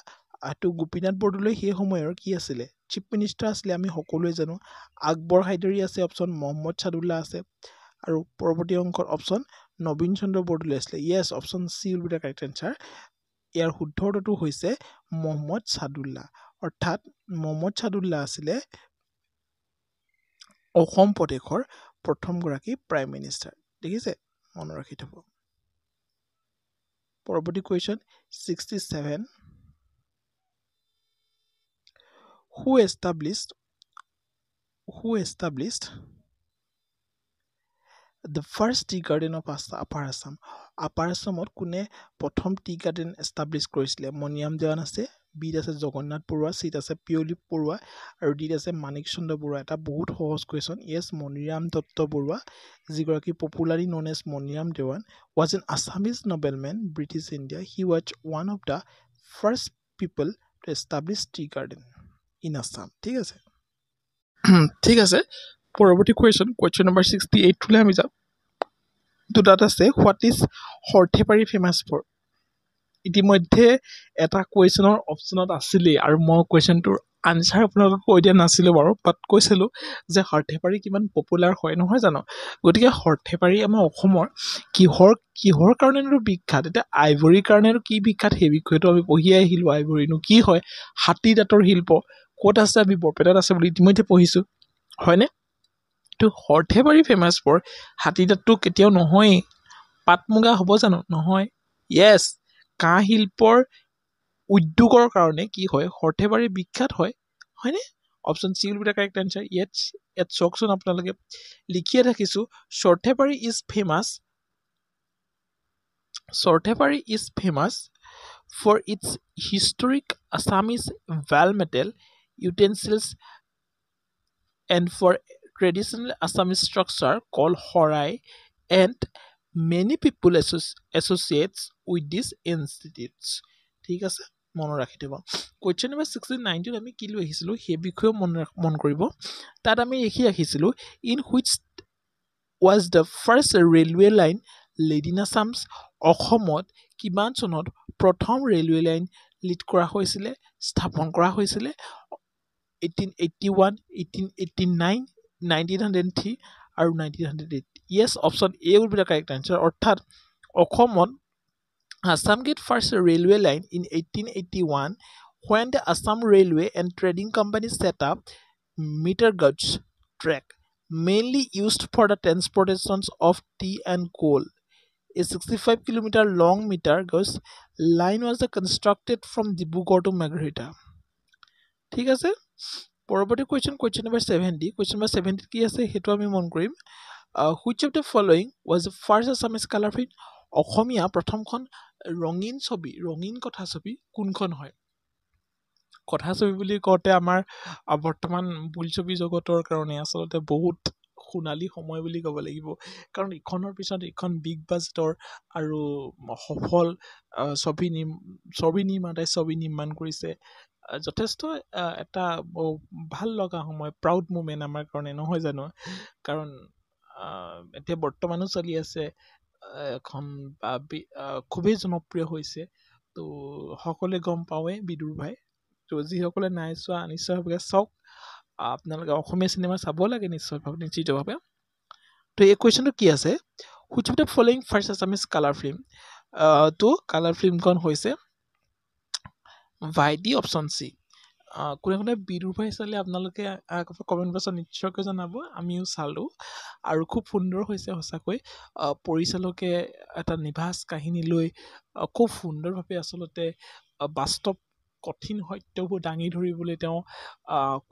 S1: তো গোপীনাথ বৰদলৈ সেই সময়ৰ কি আছিলে? চিফ মিনিষ্টাৰ আছিলে আমি সকলোৱে জানো। আকবৰ হাইদৰি আছে অপশ্যন মহম্মদ চাদুল্লা আছে। আৰু পৰৱৰ্তী অংশত অপশ্যন নবীন চন্দ্ৰ বৰদলৈ আছিলে। Yes option C will be the correct answer ইয়াৰ শুদ্ধ উত্তৰটো হৈছে মহম্মদ চাদুল্লা অৰ্থাৎ মহম্মদ চাদুল্লা আছিলে অসম প্ৰদেশৰ প্ৰথমগৰাকী প্ৰাইম মিনিষ্টাৰ দেখিছে? মনত ৰাখি থ'ব। পৰৱৰ্তী question sixty seven who established who established the first tea garden of Assam upper Assam upper আছামত কোনে প্ৰথম টি গাৰ্ডেন এষ্টাব্লিছ কৰিছিলে? মণিৰাম দেৱান আছে বিত আছে জগন্নাথ বৰুৱা চিত আছে পিয়লিপ বৰুৱা আৰু ডিত আছে মাণিক চন্দ্ৰ বৰুৱা। এটা বহুত সহজ কুৱেশ্যন য়েছ মণিৰাম দত্ত বৰুৱা যিগৰাকী popularly known as Maniram Dewan was an Assamese noblemen British India he was one of the first people to establish tea garden in Assam ঠিক আছে? ঠিক আছে? পৰৱৰ্তী কুৱেশ্যন কুৱেশ্যন নম্বৰ ছিক্সটি এইটটোলৈ আমি যাম। তো তাত আছে what is Sarthebari famous for ইতিমধ্যে এটা কুৱেশ্যনৰ অপশ্যনত আছিলেই আৰু মই কুৱেশ্যনটোৰ আনচাৰ আপোনালোকক কৈ দিয়া নাছিলোঁ বাৰু বাট কৈছিলোঁ যে সৰ্থেবাৰী কিমান পপুলাৰ হয় নহয় জানো? গতিকে সৰ্থেবাৰী আমাৰ অসমৰ কিহৰ কিহৰ কাৰণেনো বিখ্যাত? এতিয়া আইভৰীৰ কাৰণেনো কি বিখ্যাত সেই বিষয়েটো আমি পঢ়িয়ে আহিলোঁ আইভৰীনো কি হয়? হাতী দাঁতৰ শিল্প ক'ত আছে আমি বৰপেটাত আছে বুলি ইতিমধ্যে পঢ়িছোঁ হয়নে? তো সৰ্থেবাৰী ফেমাছ ফৰ হাতী দাঁতটো কেতিয়াও নহয়েই। পাট মুগা হ'ব জানো? নহয়। য়েছ কাঁহ শিল্পৰ উদ্যোগৰ কাৰণে কি হয়? সৰ্থেবাৰী বিখ্যাত হয়। হয়নে? Option C will be the correct answer ইয়াত ইয়াত চাওকচোন আপোনালোকে। লিখিয়ে ৰাখিছোঁ Sarthebari is famous Sarthebari is famous for its historic Assamese bell metal utensils and for traditional Assamese structure call sarai and many people associates with this institutes ঠিক আছে মনত ৰাখি থ'ব। কুৱেশ্যন নম্বৰ ছিক্সটিন নাইনটিন আমি কি লৈ আহিছিলোঁ? সেই বিষয়েও মন মন কৰিব। তাত আমি লিখি ৰাখিছিলোঁ in which was the first railway line laid in Assam's অসমত কিমান চনত প্ৰথম ৰেলৱে লাইন লিড কৰা হৈছিলে স্থাপন কৰা হৈছিলে? Eighteen eighty one eighteen eighty nine nineteen hundred three আৰু nineteen hundred eight yes option A will be the correct answer অৰ্থাৎ অসমত Assam got first railway line in eighteen eighty one when the Assam Railway and Trading Company set up meter gauge track mainly used for the transportations of tea and coal. A 65 kilometer long meter gauge line was constructed from Dibugor to Margarita. ঠিক আছে পৰৱৰ্তী question question number seventy question number ছেভেণ্টিত কি আছে? সেইটো আমি মন কৰিম। Which of the following was first Assamese colour film Asomiya? প্ৰথমখন ৰঙীন ছবি ৰঙীন কথা ছবি কোনখন হয়? কথাছবি বুলি কওঁতে আমাৰ বৰ্তমান বোলছবি জগতৰ কাৰণে আচলতে বহুত সোণালী সময় বুলি ক'ব লাগিব। কাৰণ ইখনৰ পিছত ইখন বিগ বাজেটৰ আৰু সফল ছবি নিৰ্ম ছবি নিৰ্মাতাই ছবি নিৰ্মাণ কৰিছে। যথেষ্ট এটা ভাল লগা সময় প্ৰাউড মুমেণ্ট আমাৰ কাৰণে নহয় জানো? কাৰণ এতিয়া বৰ্তমানো চলি আছে এখন খুবেই জনপ্ৰিয় হৈছে। তো সকলোৱে গম পাওঁৱেই বিদুৰ ভাই। তো যিসকলে নাই চোৱা নিশ্চয়ভাৱে চাওক। আপোনালোকে অসমীয়া চিনেমা চাব লাগে নিশ্চয়ভাৱে নিশ্চিতভাৱে। তো এই কুৱেশ্যনটো কি আছে? Which of the following first Assamese colour film তো কালাৰ ফিল্মখন হৈছে ভাইটি অপশ্যন চি কোনে কোনে বিদুৰ ভাই চালে আপোনালোকে কমেণ্ট বক্সত নিশ্চয়কৈ জনাব। আমিও চালোঁ আৰু খুব সুন্দৰ হৈছে সঁচাকৈ। পৰিচালকে এটা নিভাজ কাহিনী লৈ খুব সুন্দৰভাৱে আচলতে বাস্তৱ কঠিন সত্যবোৰ দাঙি ধৰিবলৈ তেওঁ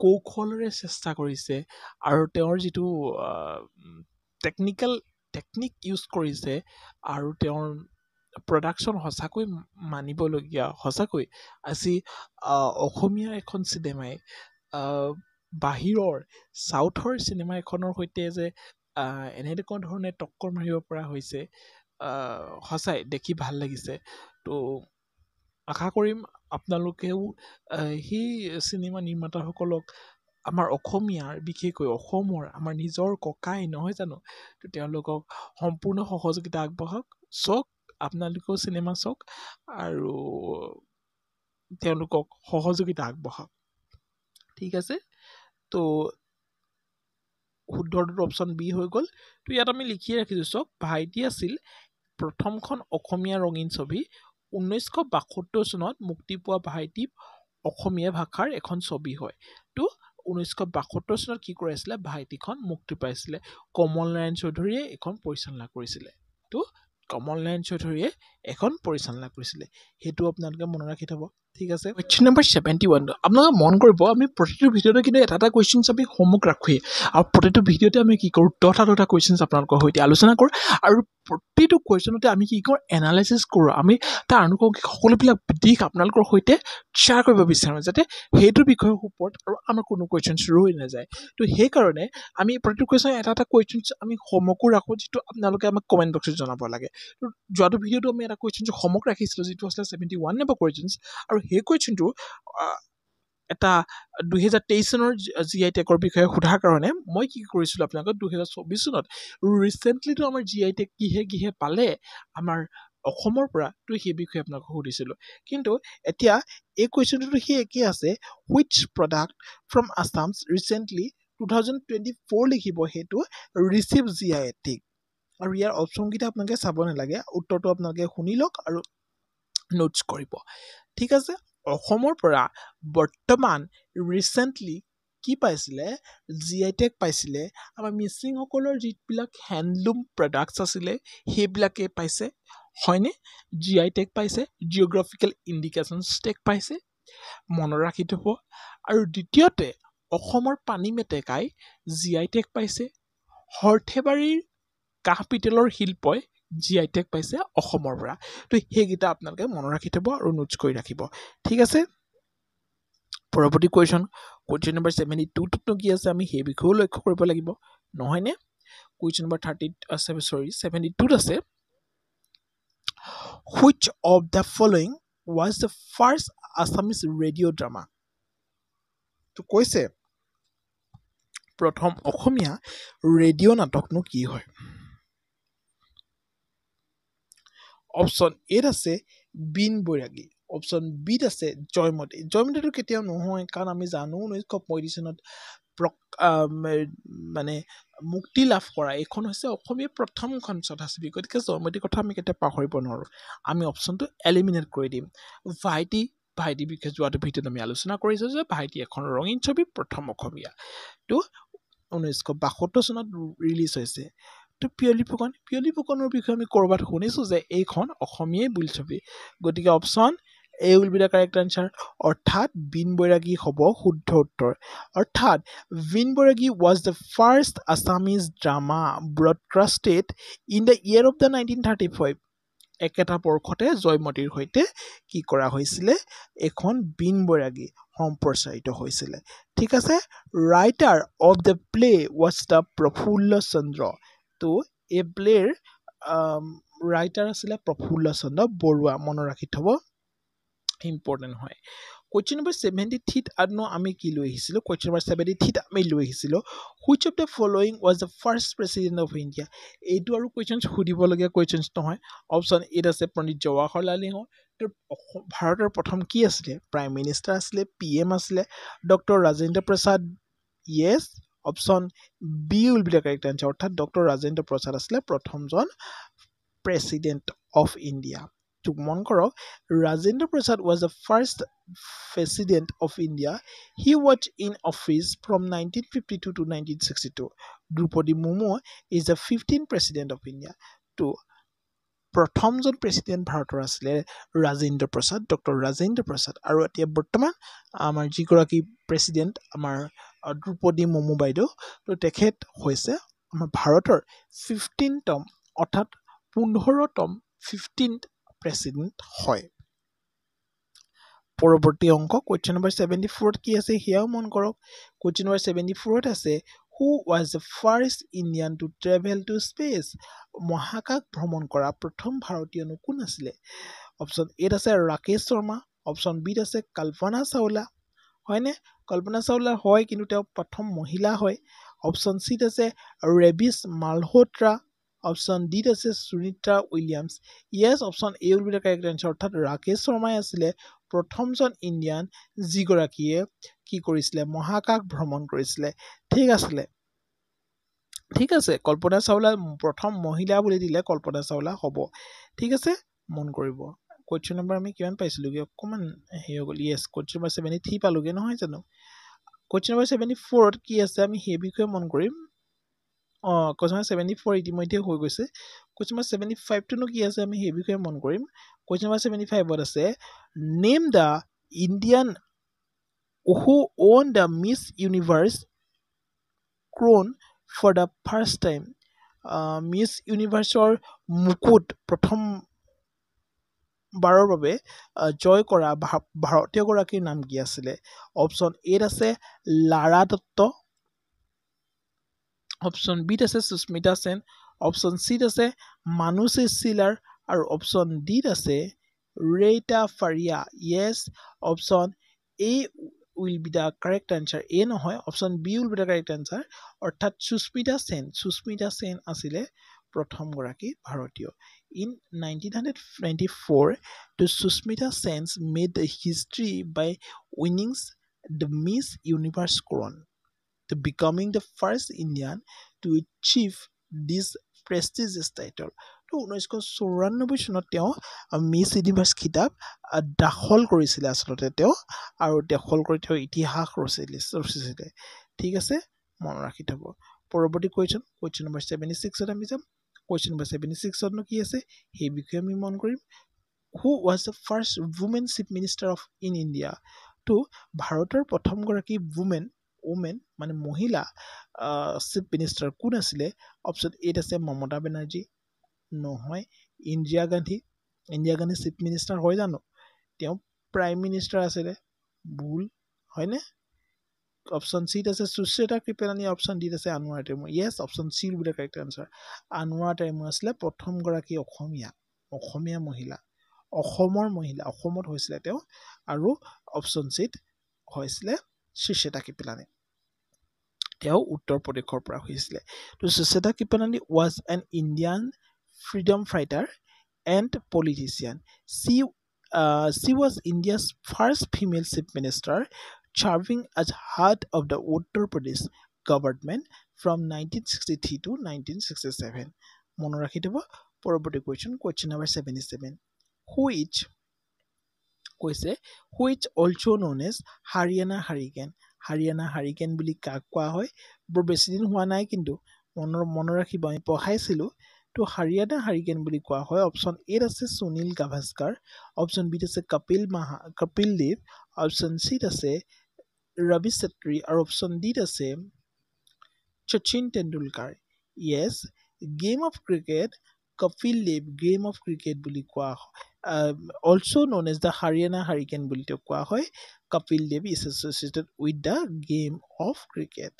S1: কৌশলেৰে চেষ্টা কৰিছে আৰু তেওঁৰ যিটো টেকনিকেল টেকনিক ইউজ কৰিছে আৰু তেওঁৰ প্ৰডাকশ্যন সঁচাকৈ মানিবলগীয়া সঁচাকৈ। আজি অসমীয়া এখন চিনেমাই বাহিৰৰ চাউথৰ চিনেমা এখনৰ সৈতে যে এনেকুৱা ধৰণে টক্কৰ মাৰিব পৰা হৈছে সঁচাই দেখি ভাল লাগিছে। তো আশা কৰিম আপোনালোকেও সেই চিনেমা নিৰ্মাতাসকলক আমাৰ অসমীয়াৰ বিশেষকৈ অসমৰ আমাৰ নিজৰ ককাই নহয় জানো? তো তেওঁলোকক সম্পূৰ্ণ সহযোগিতা আগবঢ়াওক। চাওক আপোনালোকেও চিনেমা চাওক আৰু তেওঁলোকক সহযোগিতা আগবঢ়াওক। ঠিক আছে? তো শুদ্ধটোৰ অপশ্যন বি হৈ গ'ল। তো ইয়াত আমি লিখিয়ে ৰাখিছোঁ চাওক ভাইটি আছিল প্ৰথমখন অসমীয়া ৰঙীন ছবি। ঊনৈছশ বাসত্তৰ চনত মুক্তি পোৱা ভাইটি অসমীয়া ভাষাৰ এখন ছবি হয়। তো ঊনৈছশ বাসত্তৰ চনত কি কৰাইছিলে? ভাইটিখন মুক্তি পাইছিলে। কমল নাৰায়ণ চৌধুৰীয়ে এইখন পৰিচালনা কৰিছিলে। তো কমল নাৰায়ণ চৌধুৰীয়ে এখন পৰিচালনা কৰিছিলে। সেইটো আপোনালোকে মনত ৰাখি থ'ব। ঠিক আছে? কুৱেশ্যন নম্বৰ ছেভেণ্টি ওৱান আপোনালোকে মন কৰিব আমি প্ৰতিটো ভিডিঅ'তে কিন্তু এটা এটা কুৱেশ্যনছ আমি হোমৱৰ্ক ৰাখোৱেই। আৰু প্ৰতিটো ভিডিঅ'তে আমি কি কৰোঁ দহটা দহটা কুৱেশ্যনছ আপোনালোকৰ সৈতে আলোচনা কৰোঁ। আৰু প্ৰতিটো কুৱেশ্যনতে আমি কি কৰোঁ এনালাইচিছ কৰোঁ। আমি তাৰ আনুষংগিক সকলোবিলাক দিশ আপোনালোকৰ সৈতে শ্বেয়াৰ কৰিব বিচাৰোঁ যাতে সেইটোৰ বিষয়ৰ ওপৰত আৰু আমাৰ কোনো কুৱেশ্যনছ ৰৈ নাযায়। তো সেইকাৰণে আমি প্ৰতিটো কুৱেশ্যন এটা এটা কুৱেশ্যনছ আমি হোমৱৰ্কো ৰাখোঁ যিটো আপোনালোকে আমাক কমেণ্ট বক্সত জনাব লাগে। যোৱাটো ভিডিঅ'টো আমি এটা কুৱেশ্যনছ হোমৱৰ্ক ৰাখিছিলোঁ যিটো আছিলে ছেভেণ্টি ওৱান নম্বৰ কুৱেশ্যনছ আৰু সেই কুৱেশ্যনটো এটা দুহেজাৰ তেইছ চনৰ জি আই টেকৰ বিষয়ে সোধাৰ কাৰণে মই কি কৰিছিলোঁ আপোনালোকক দুহেজাৰ চৌবিছ চনত ৰিচেণ্টলিতো আমাৰ জি আই টেক কিহে কিহে পালে আমাৰ অসমৰ পৰা তো সেই বিষয়ে আপোনালোকক সুধিছিলোঁ। কিন্তু এতিয়া এই কুৱেশ্যনটোতো সেই একেই আছে which product from Assam's recently two thousand twenty four লিখিব সেইটো ৰিচিভ জি আই টিক? আৰু ইয়াৰ অপশ্যনকেইটা আপোনালোকে চাব নালাগে উত্তৰটো আপোনালোকে শুনি লওক আৰু নোটছ কৰিব। ঠিক আছে? অসমৰ পৰা বৰ্তমান ৰিচেণ্টলি কি পাইছিলে? জি আই টেক পাইছিলে। আমাৰ মিচিংসকলৰ যিবিলাক হেণ্ডলুম প্ৰডাক্টছ আছিলে সেইবিলাকে পাইছে। হয়নে? জি আই টেক পাইছে জিঅ'গ্ৰাফিকেল ইণ্ডিকেশ্যনছ টেক পাইছে। মনত ৰাখি থ'ব। আৰু দ্বিতীয়তে অসমৰ পানী মেটেকাই জি আই টেক পাইছে। সৰ্থেবাৰীৰ কাঁহ পিতলৰ শিল্পই জি আই পাইছে অসমৰ পৰা। তো সেইকেইটা আপোনালোকে মনত ৰাখি থ'ব আৰু নোটছ কৰি ৰাখিব। ঠিক আছে? পৰৱৰ্তী কুৱেশ্যন কুৱেশ্যন নম্বৰ ছেভেণ্টি টুটোতনো কি আছে আমি সেই বিষয়েও লক্ষ্য কৰিব লাগিব নহয়নে? Question number thirty sorry seventy টুত আছে which of the following was the first Assamese radio' drama তো কৈছে প্ৰথম অসমীয়া ৰেডিঅ' নাটকনো কি হয়? অপশ্যন এত আছে বিন বৈৰাগী। অপশ্যন বিত আছে জয়মতী। জয়মতীটো কেতিয়াও নহয় কাৰণ আমি জানো ঊনৈছশ পঁয়ত্ৰিছ চনত মানে মুক্তি লাভ কৰা। এইখন হৈছে অসমীয়া প্ৰথমখন ছদাছবি গতিকে জয়মতীৰ কথা আমি কেতিয়াও পাহৰিব নোৱাৰোঁ। আমি অপশ্যনটো এলিমিনেট কৰি দিম। ভাইটি ভাইটি বিষয়ে যোৱাটো ভিডিঅ'ত আমি আলোচনা কৰিছোঁ যে ভাইটি এখন ৰঙীন ছবি প্ৰথম অসমীয়া। তো ঊনৈছশ বাসত্তৰ চনত ৰিলিজ হৈছে। তো পিয়লি ফুকন পিয়লি ফুকনৰ বিষয়ে আমি ক'ৰবাত শুনিছোঁ যে এইখন অসমীয়াই বোলছবি গতিকে option A will be the correct answer অৰ্থাৎ বিন বৈৰাগী হ'ব শুদ্ধ উত্তৰ। অৰ্থাৎ Bin Bairagi was the first Assamese drama broadcasted in the year of the nineteen thirty five একেটা বৰ্ষতে জয়মতীৰ সৈতে কি কৰা হৈছিলে? এখন বিন বৈৰাগী সম্প্ৰচাৰিত হৈছিলে। ঠিক আছে writer of the play was the Prafulla Chandra. তো এই প্লেৰ ৰাইটাৰ আছিলে প্ৰফুল্ল চন্দ্ৰ বৰুৱা মনত ৰাখি থ'ব। ইম্পৰ্টেণ্ট হয়। কুৱেশ্যন নম্বৰ ছেভেণ্টি থ্ৰীত আনো আমি কি লৈ আহিছিলোঁ? কুৱেশ্যন নম্বৰ ছেভেণ্টি থ্ৰীত আমি লৈ আহিছিলোঁ which of the following was the first president of India এইটো আৰু কুৱেশ্যনছ সুধিবলগীয়া কুৱেশ্যনছ নহয়। অপশ্যন এইট আছে পণ্ডিত জৱাহৰলাল নেহৰু। ভাৰতৰ প্ৰথম কি আছিলে? প্ৰাইম মিনিষ্টাৰ আছিলে পি এম আছিলে doctor Rajendra Prasad yes option B will be the correct answer অৰ্থাৎ ডক্টৰ ৰাজেন্দ্ৰ প্ৰসাদ আছিলে প্ৰথমজন প্ৰেচিডেণ্ট অফ ইণ্ডিয়া। তোক মন কৰক Rajendra Prasad was the first president of India he was in office from nineteen fifty two to nineteen sixty two Droupadi Murmu is the fifteen president of India তো প্ৰথমজন president ভাৰতৰ আছিলে Rajendra Prasad doctor Rajendra প্ৰসাদ। আৰু এতিয়া বৰ্তমান আমাৰ যিগৰাকী প্ৰেচিডেণ্ট আমাৰ দ্ৰৌপদী মুৰ্মু বাইদেউ তো তেখেত হৈছে আমাৰ ভাৰতৰ ফিফটিনতম অৰ্থাৎ পোন্ধৰতম ফিফটিন প্ৰেচিডেণ্ট হয়। পৰৱৰ্তী অংক কুৱেশ্যন নম্বৰ ছেভেণ্টি ফ'ৰত কি আছে? সেয়াও মন কৰক। কুৱেশ্যন নম্বৰ ছেভেণ্টি ফ'ৰত আছে who was the first Indian to travel to space মহাকাশ ভ্ৰমণ কৰা প্ৰথম ভাৰতীয়নো কোন আছিলে? অপশ্যন এত আছে ৰাকেশ শৰ্মা অপশ্যন বিত আছে কল্পনা চাওলা। হয়নে? কল্পনা চাওলা হয় কিন্তু তেওঁ প্ৰথম মহিলা হয়। অপশ্যন চিত আছে ৰেবিছ মালহোত্ৰা অপশ্যন ডিত আছে Sunita Williams. Yes option A will be the correct answer অৰ্থাৎ ৰাকেশ শৰ্মাই আছিলে প্ৰথমজন ইণ্ডিয়ান যিগৰাকীয়ে কি কৰিছিলে মহাকাশ ভ্ৰমণ কৰিছিলে। ঠিক আছিলে। ঠিক আছে কল্পনা চাওলা প্ৰথম মহিলা বুলি দিলে কল্পনা চাওলা হ'ব। ঠিক আছে মন কৰিব। কুৱেশ্যন নম্বৰ আমি কিমান পাইছিলোঁগৈ অকণমান হেৰি হৈ গ'ল। Yes question number seventy three পালোঁগৈ নহয় জানো? কুৱেশ্যন নম্বৰ ছেভেণ্টি ফ'ৰত কি আছে? আমি সেই বিষয়ে মন কৰিম। অঁ কুৱেশ্যন নম্বৰ ছেভেণ্টি ফ'ৰ ইতিমধ্যে হৈ গৈছে। কুৱেশ্যন নম্বৰ ছেভেণ্টি ফাইভটোনো কি আছে আমি সেই বিষয়ে মন কৰিম কুৱেশ্যন নম্বৰ ছেভেণ্টি ফাইভত আছে name the Indian who won the Miss Universe crown for the first time Miss ইউনিভাৰ্ছৰ মুকুট প্ৰথম বাৰৰ বাবে জয় কৰা ভাৰতীয়গৰাকীৰ নাম কি আছিলে? অপশ্যন এত আছে লাৰা দত্ত। অপশ্যন বিত আছে সুস্মিতা সেন। অপশ্যন চিত আছে মানুষে চিলাৰ আৰু অপশ্যন ডিত আছে Reita Faria yes option A will be the correct answer A নহয় option B will be the correct answer অৰ্থাৎ সুস্মিতা সেন সুস্মিতা সেন আছিলে প্ৰথমগৰাকী ভাৰতীয়। In nineteen hundred ninety four two Sushmita Sen's made the history by winnings the Miss Universe crown the becoming the first Indian to achieve this prestigious title তো ঊনৈছশ চৌৰান্নব্বৈ চনত তেওঁ Miss Universe খিতাপ দাখল কৰিছিলে আচলতে তেওঁ আৰু দখল কৰি তেওঁ ইতিহাস ৰচিলে ৰচিছিলে। ঠিক আছে মনত ৰাখি থ'ব। পৰৱৰ্তী কুৱেশ্যন কুৱেশ্যন নম্বৰ ছেভেণ্টি ছিক্সত আমি যাম। কুৱেশ্যন নম্বৰ ছেভেণ্টি ছিক্সতনো কি আছে সেই বিষয়ে আমি মন কৰিম। Who was the first women chief minister of in India তো ভাৰতৰ প্ৰথমগৰাকী ৱুমেন ৱুমেন মানে মহিলা চিফ মিনিষ্টাৰ কোন আছিলে অপশ্যন এইট আছে মমতা বেনাৰ্জী নহয় ইন্দিৰা গান্ধী ইন্দিৰা গান্ধী চিফ মিনিষ্টাৰ হয় জানো তেওঁ প্ৰাইম মিনিষ্টাৰ আছিলে ভুল হয়নে অপশ্যন চিত আছে সুশ্বেতা কৃপেলানী অপশ্যন ডিত আছে আনোৱাৰ টেমু য়েছ অপশ্যন চিৰ বোলে কাৰেক্ট আনচাৰ আনোৱাৰ টেমু আছিলে প্ৰথমগৰাকী অসমীয়া অসমীয়া মহিলা অসমৰ মহিলা অসমত হৈছিলে তেওঁ আৰু অপশ্যন চিত হৈছিলে সুশ্বেতা কৃপেলানী তেওঁ উত্তৰ প্ৰদেশৰ পৰা হৈছিলে ত' Sucheta Kripalani was an Indian freedom fighter and politician she she was India's first female chief minister serving as heart of the Uttar Pradesh government from nineteen sixty three to nineteen sixty seven মনত ৰাখি থ'ব পৰৱৰ্তী question question number seventy seven which কৈছে which also' known as Haryana hurricane Haryana hurricane বুলি কাক কোৱা হয় বৰ বেছিদিন হোৱা নাই কিন্তু মনৰ মনত ৰাখিব আমি পঢ়াইছিলোঁ। তো হাৰিয়ানা হাৰিকেন বুলি কোৱা হয় অপশ্যন এত আছে সুনীল গাভাস্কাৰ অপশ্যন বিত আছে কপিল মাহা কপিল দেৱ অপশ্যন চিত আছে ৰবি চেত্ৰী আৰু অপশ্যন ডিত আছে Sachin Tendulkar. Yes game of cricket Kapil Dev game of cricket বুলি কোৱা also' known as the Haryana hurricane বুলি তেওঁক কোৱা হয়। Kapil Dev is associated with the game of cricket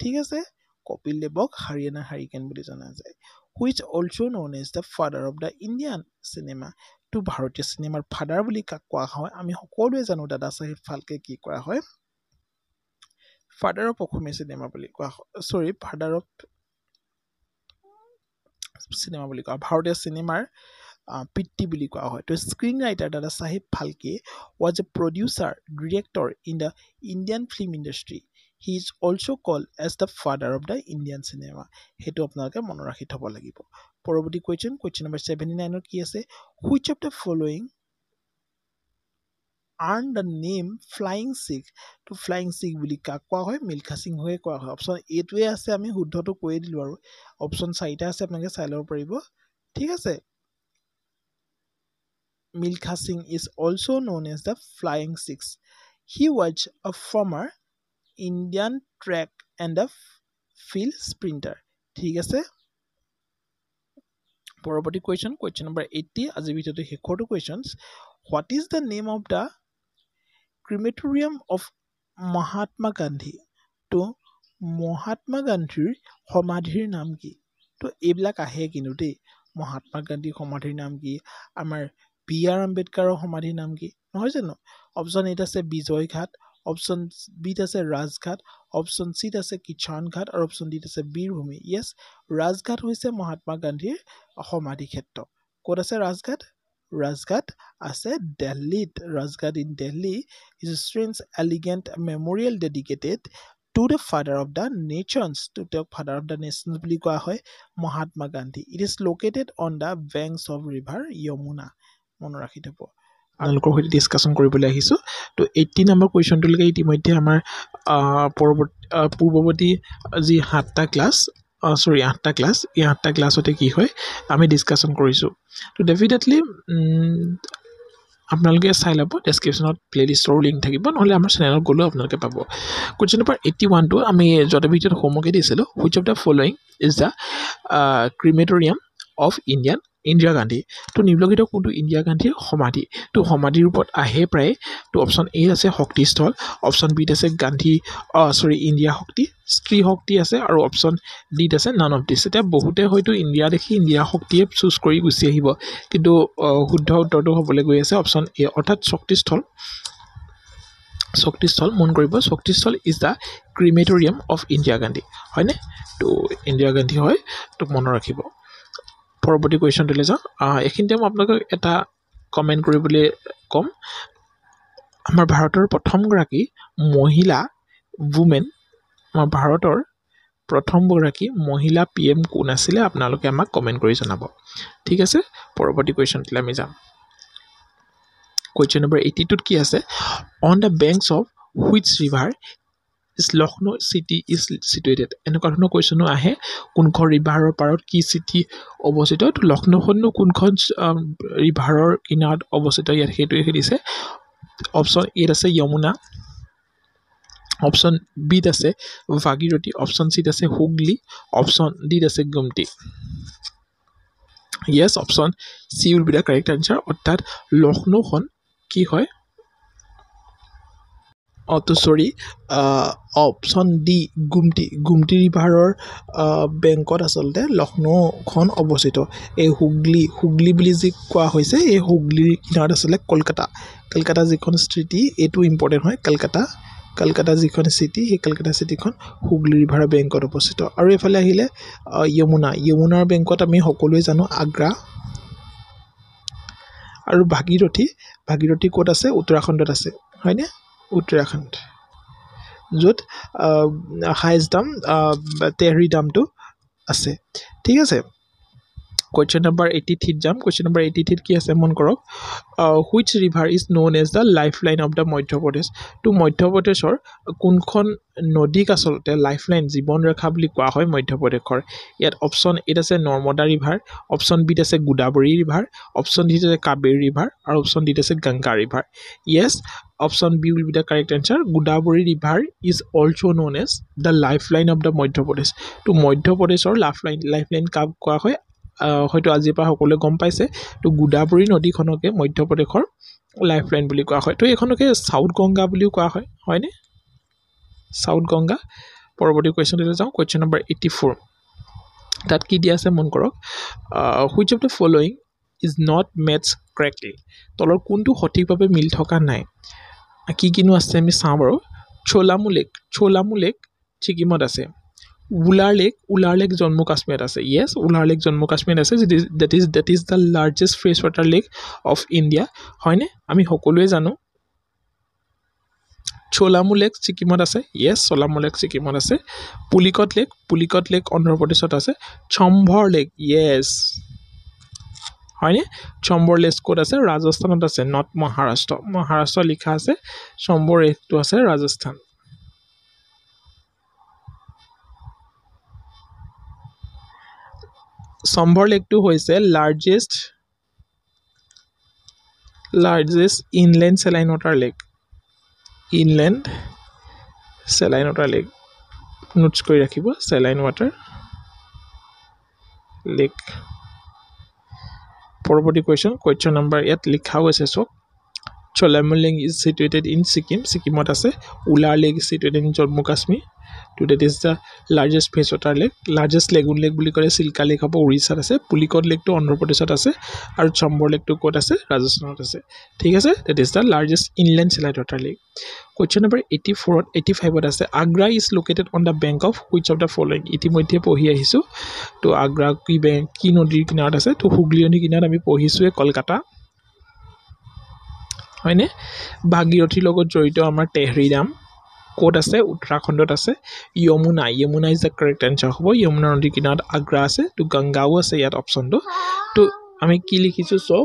S1: ঠিক আছে? কপিল দেৱক হাৰিয়ানা হাৰিকেন বুলি জনা যায় which also' known as the father of the Indian cinema টো ভাৰতীয় চিনেমাৰ ফাদাৰ বুলি কাক কোৱা হয়। আমি সকলোৱে জানো দাদা চাহেব ফাল্কে কি কৰা হয়। ফাদাৰ অফ অসমীয়া চিনেমা বুলি কোৱা হয় চৰি ফাদাৰ অফ চিনেমা বুলি কোৱা ভাৰতীয় চিনেমাৰ পিতৃ বুলি কোৱা হয়। তো screen writer Dada Saheb Phalke was a producer director in the Indian film industry he is also' call as the father of the Indian cinema সেইটো আপোনালোকে মনত ৰাখি থ'ব লাগিব। পৰৱৰ্তী কুৱেশ্যন কুৱেশ্যন নম্বৰ ছেভেণ্টি নাইনত কি আছে? Which of the following earn the name flying Sikh তো ফ্লাইং চিক বুলি কাক কোৱা হয়? মিল্খা সিংহয়ে কোৱা হয়। অপশ্যন এইটোৱে আছে আমি শুদ্ধটো কৈয়ে দিলোঁ আৰু। অপশ্যন চাৰিটা আছে আপোনালোকে চাই ল'ব পাৰিব। ঠিক আছে। Milkha Singh is also' known as the flying Sikh he was a former Indian track and the field sprinter ঠিক আছে? পৰৱৰ্তী কুৱেশ্যন কুৱেশ্যন নম্বৰ এইটটি আজিৰ ভিতৰতে শেষৰটো questions what is the name of the crematorium of Mahatma Gandhi তো মহাত্মা গান্ধীৰ সমাধিৰ নাম কি? তো এইবিলাক আহে কিন্তু দেই। মহাত্মা গান্ধীৰ সমাধিৰ নাম কি? আমাৰ বি আৰ আম্বেদকাৰৰ সমাধিৰ নাম কি নহয় জানো? অপশ্যন এইত আছে বিজয় ঘাট অপশ্যন বিত আছে ৰাজঘাট অপশ্যন চিত আছে কিষাণ ঘাট আৰু অপশ্যন ডিত আছে বীৰভূমি। য়েছ ৰাজঘাট হৈছে মহাত্মা গান্ধীৰ সমাধি ক্ষেত্ৰ। ক'ত আছে ৰাজঘাট? ৰাজঘাট আছে দিল্লীত। Rajghat in Delhi is stretch elegant memorial dedicated to the father of the nations তো তেওঁক ফাদাৰ অফ দ্য নেশ্যনছ বুলি কোৱা হয় Mahatma Gandhi. It is located on the banks of river Yamuna মনত ৰাখি থ'ব। আপোনালোকৰ সৈতে ডিছকাশ্যন কৰিবলৈ আহিছোঁ। তো এইটটি নম্বৰ কুৱেশ্যনটোলৈকে ইতিমধ্যে আমাৰ পৰৱৰ্তী পূৰ্বৱৰ্তী যি সাতটা ক্লাছ চৰি আঠটা ক্লাছ এই আঠটা ক্লাছতে কি হয় আমি ডিছকাশ্যন কৰিছোঁ। তো ডেফিনেটলি আপোনালোকে চাই ল'ব ডেছক্ৰিপশ্যনত প্লে'লিষ্টৰো লিংক থাকিব নহ'লে আমাৰ চেনেলত গ'লেও আপোনালোকে পাব। কুৱেশ্যন নম্বৰ এইটটি ওৱানটো আমি য'তে ভিডিঅ'ত হোমৱৰ্কে দিছিলোঁ which of the following is the crematorium of Indian Indira Gandhi তো নিম্নলিখিত কোনটো ইন্দিৰা গান্ধীৰ সমাধি? তো সমাধিৰ ৰূপত আহে প্ৰায় তো অপশ্যন এ আছে শক্তিস্থল অপশ্যন বিত আছে গান্ধী চৰি ইণ্ডিয়া শক্তি স্ত্ৰী শক্তি আছে আৰু অপশ্যন ডিত আছে নান অফ দিছ এতিয়া বহুতে হয়তো ইণ্ডিয়া দেখি ইণ্ডিয়া শক্তিয়ে চুজ কৰি গুচি আহিব কিন্তু শুদ্ধ উত্তৰটো হ'বলৈ গৈ আছে অপশ্যন এ অৰ্থাৎ শক্তিস্থল। শক্তিস্থল মন কৰিব Shaktisthal is the crematorium of Indira Gandhi হয়নে? তো ইন্দিৰা গান্ধী হয় তো মনত ৰাখিব। পৰৱৰ্তী কুৱেশ্যনটোলৈ যাওঁ। এইখিনিতে মই আপোনালোকক এটা কমেণ্ট কৰিবলৈ ক'ম। আমাৰ ভাৰতৰ প্ৰথমগৰাকী মহিলা ৱুমেন আমাৰ ভাৰতৰ প্ৰথমগৰাকী মহিলা পি এম কোন আছিলে আপোনালোকে আমাক কমেণ্ট কৰি জনাব। ঠিক আছে? পৰৱৰ্তী কুৱেশ্যনটোলৈ আমি যাম। কুৱেশ্যন নম্বৰ এইটি টুত কি আছে? On the banks of which river is Lucknow city is situated এনেকুৱা ধৰণৰ কুৱেশ্যনো আহে কোনখন ৰিভাৰৰ পাৰত কি চিটি অৱস্থিত তো লক্ষ্ণৌখননো কোনখন ৰিভাৰৰ কিনাৰত অৱস্থিত ইয়াত সেইটোৱে দিছে। অপশ্যন এত আছে যমুনা অপশ্যন বিত আছে ভাগীৰথী অপশ্যন চিত আছে হুগলি অপশ্যন ডিত আছে Gumti yes option C will be the correct answer অৰ্থাৎ লক্ষ্ণৌখন কি হয়? অঁ তো চৰি অপশ্যন ডি গুমটি গুমটি ৰিভাৰৰ বেংকত আচলতে লক্ষ্ণৌখন অৱস্থিত। এই হুগলি হুগলি বুলি যি কোৱা হৈছে এই হুগলিৰ কিনাৰত আচলতে কলকাতা। কলকাতা যিখন চিটি এইটো ইম্পৰ্টেণ্ট হয়। কলকাতা কলকাতা যিখন চিটি সেই কলকাতা চিটিখন হুগলি ৰিভাৰৰ বেংকত অৱস্থিত। আৰু এইফালে আহিলে যমুনা। যমুনাৰ বেংকত আমি সকলোৱে জানো আগ্ৰা। আৰু ভাগীৰথী ভাগীৰথী ক'ত আছে? উত্তৰাখণ্ডত আছে। হয়নে? উত্তৰাখণ্ড। য'ত হাইষ্ট দাম তেহৰি দামটো আছে। ঠিক আছে? কুৱেশ্যন নম্বৰ এইটি থ্ৰীত যাম। কুৱেশ্যন নম্বৰ এইটি থ্ৰীত কি আছে মন কৰক? Which river is known as the life line of the Madhya Pradesh তো মধ্যপ্ৰদেশৰ কোনখন নদীক আচলতে লাইফ লাইন জীৱন ৰেখা বুলি কোৱা হয় মধ্যপ্ৰদেশৰ ইয়াত অপশ্যন এত আছে নৰ্মদা ৰিভাৰ অপশ্যন বিত আছে গোদাবৰী ৰিভাৰ অপশ্যন ডিত আছে কাবেৰী ৰিভাৰ আৰু অপশ্যন ডিত আছে Ganga river yes option B will be the correct answer. Godavari river is also' known as the life line of the Madhya Pradesh. তো মধ্যপ্ৰদেশৰ লাইফ লাইন লাইফ লাইন কাক কোৱা হয়? হয়তো আজিৰ পৰা সকলোৱে গম পাইছে। তো গোদাবৰী নদীখনকে মধ্যপ্ৰদেশৰ লাইফ লাইন বুলি কোৱা হয়। তো এইখনকে চাউথ গংগা বুলিও কোৱা হয়। হয়নে? চাউথ গংগা। পৰৱৰ্তী কুৱেশ্যনলৈ যাওঁ। কুৱেশ্যন নম্বৰ এইটি ফ'ৰ তাত কি দিয়া আছে মন কৰক? Which of the following is not matches correctly তলৰ কোনটো সঠিকভাৱে মিল থকা নাই? কি কিনো আছে আমি চাওঁ বাৰু চোলামু লেক চোলামু লেক ছিকিমত আছে উলাৰ লেক উলাৰ লেক জম্মু কাশ্মীৰত আছে য়েছ উলাৰ লেক জম্মু কাশ্মীৰত আছে that is that is the largest fresh water lake of India হয়নে আমি সকলোৱে জানো চোলামু লেক ছিকিমত আছে য়েছ চোলামু লেক ছিকিমত আছে পুলিকট লেক পুলিকট লেক অন্ধ্ৰপ্ৰদেশত আছে চম্ভৰ লেক য়েছ হয়নে? চম্বৰ লেক ক'ত আছে ৰাজস্থানত আছে নৰ্থ মহাৰাষ্ট্ৰ। মহাৰাষ্ট্ৰ লিখা আছে চম্বৰ লেকটো আছে ৰাজস্থান। চম্বৰ লেকটো হৈছে largest largest inland saline water lake inland saline water lake notes কৰি ৰাখিব চেলাইন ৱাটাৰ লেক পৰৱৰ্তী কুৱেশ্যন কুৱেশ্যন নম্বৰ ইয়াত লিখাও আছে চাওক Cholamling is situated in Sikkim ছিকিমত আছে। Wular lake is situated in Jammu Kashmir to that is the largest fresh water lake largest lagoon lake বুলি ক'লে চিল্কা লেক হ'ব উৰিষ্যাত আছে পুলিকট লেকটো অন্ধ্ৰপ্ৰদেশত আছে আৰু চম্বৰ লেকটো ক'ত আছে? ৰাজস্থানত আছে। ঠিক আছে? That is the largest inland saline water lake question number eighty ফ'ৰত এইটি ফাইভত আছে Agra is located on the bank of which of the following ইতিমধ্যে পঢ়ি আহিছোঁ। তো আগ্ৰা কি বেংক কি নদীৰ কিনাৰত আছে? তো হুগলী নদীৰ কিনাৰত আমি পঢ়িছোঁৱে কলকাতা। হয়নে? ভাগীৰথীৰ লগত জড়িত আমাৰ দাম ক'ত আছে? উত্তৰাখণ্ডত আছে। Yamuna Yamuna is the correct answer হ'ব। যমুনা নদীৰ কিনাৰত আগ্ৰা আছে তো গংগাও আছে ইয়াত অপশ্যনটো তো আমি কি লিখিছোঁ চব?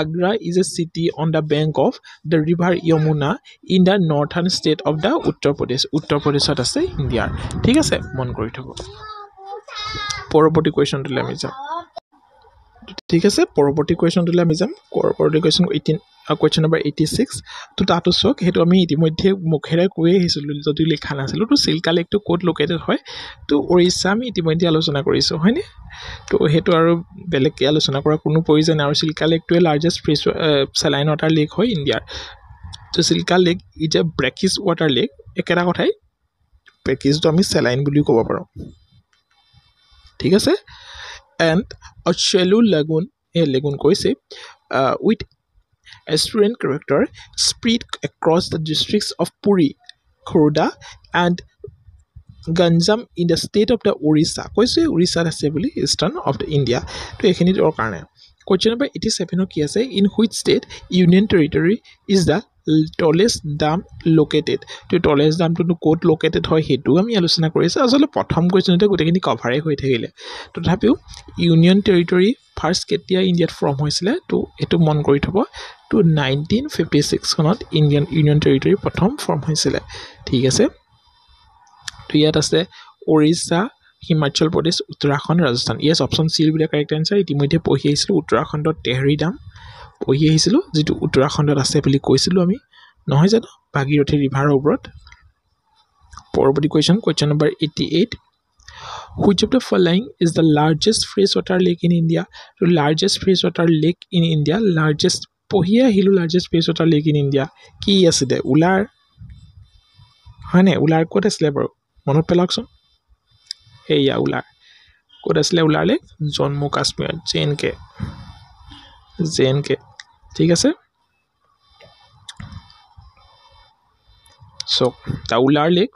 S1: Agra is a city on the bank of the river Yamuna in the northern state of the Uttar Pradesh. Uttar প্ৰদেশত আছে ইণ্ডিয়াৰ। ঠিক আছে মন কৰি থ'ব। পৰৱৰ্তী কুৱেশ্যনটোলৈ আমি যাম। ঠিক আছে পৰৱৰ্তী কুৱেশ্যনটোলৈ আমি যাম। পৰৱৰ্তী question eighteen question number eighty six তো তাতো চাওক সেইটো আমি ইতিমধ্যে মুখেৰে কৈয়ে আহিছিলোঁ যদিও লিখা নাছিলোঁ তো চিল্কা লেকটো ক'ত লোকেটেড হয় তো উৰিষ্যা আমি ইতিমধ্যে আলোচনা কৰিছোঁ হয়নে? তো সেইটো আৰু বেলেগকৈ আলোচনা কৰাৰ কোনো প্ৰয়োজন নাই আৰু চিল্কা লেকটোৱে largest fresh saline water lake হয় ইণ্ডিয়াৰ। তো Chilka lake is a brackish water lake একেটা কথাই ব্ৰেকিজটো আমি চেলাইন বুলিও ক'ব পাৰোঁ। ঠিক আছে? And shallow lagoon, a lagoon কৈছে uh, estuarine character spread across the districts of Puri, Khurda and Orissa কৈছোঁ উৰিষ্যাত আছে বুলি ইষ্টাৰ্ণ অফ দ্য ইণ্ডিয়া তো এইখিনি তেওঁৰ কাৰণে কুৱেশ্যন নম্বৰ এইটি ছেভেনত কি আছে in which state union territory is the tallest dam located তো টলেষ্ট ডামটোনো ক'ত লোকেটেড হয় সেইটোও আমি আলোচনা কৰিছোঁ। আচলতে প্ৰথম কুৱেশ্যনতে গোটেইখিনি কভাৰেই হৈ থাকিলে। তথাপিও ইউনিয়ন টেৰিটৰী ফাৰ্ষ্ট কেতিয়া ইণ্ডিয়াত ফৰ্ম হৈছিলে তো এইটো মন কৰি থ'ব। তো নাইনটিন ফিফটি ছিক্স চনত ইণ্ডিয়ান ইউনিয়ন টেৰিটৰী প্ৰথম ফৰ্ম হৈছিলে। ঠিক আছে? তো ইয়াত আছে উৰিষ্যা হিমাচল প্ৰদেশ উত্তৰাখণ্ড ৰাজস্থান ইয়াছ অপশ্যন চিৰ বুলি কাৰেক্ট এনচাৰ ইতিমধ্যে পঢ়ি আহিছিলোঁ। উত্তৰাখণ্ডত টেহৰী ডাম পঢ়ি আহিছিলোঁ যিটো উত্তৰাখণ্ডত আছে বুলি কৈছিলোঁ আমি। নহয় জানো? ভাগীৰথী ৰিভাৰৰ ওপৰত। পৰৱৰ্তী question question number eighty eight which of the following is the largest fresh water lake in India to largest fresh water lake in India largest পঢ়িয়ে আহিলোঁ largest fresh water lake in India কি আছিলে? ওলাৰ হয়নে ওলাৰ ক'ত আছিলে বাৰু? মনত পেলাওকচোন। সেয়া ওলাৰ ক'ত আছিলে ওলাৰ লেক জম্মু কাশ্মীৰত J and K. J and K ঠিক আছে? So' the Wular lake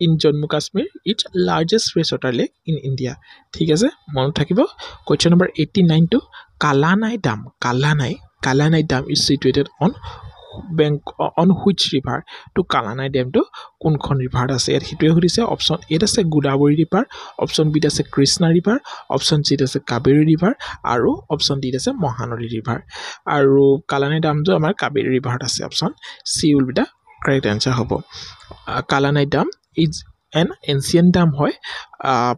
S1: in Jammu Kashmir it's largest fresh water lake in India ঠিক আছে? মনত থাকিব? Question number eighty নাইনটো Kallanai dam Kallanai Kallanai dam is situated on bank on which river to Kallanai ডেমটো কোনখন ৰিভাৰত আছে? ইয়াত সেইটোৱে সুধিছে অপশ্যন এত আছে গোদাবৰী ৰিভাৰ অপশ্যন বিত আছে কৃষ্ণা ৰিভাৰ অপশ্যন চিত আছে কাবেৰী ৰিভাৰ আৰু অপশ্যন ডিত আছে মহানদী ৰিভাৰ আৰু কালানাই ডামটো আমাৰ কাবেৰী ৰিভাৰত আছে option C will be the correct answer হ'ব। Kallanai dam is an ancient dam হয়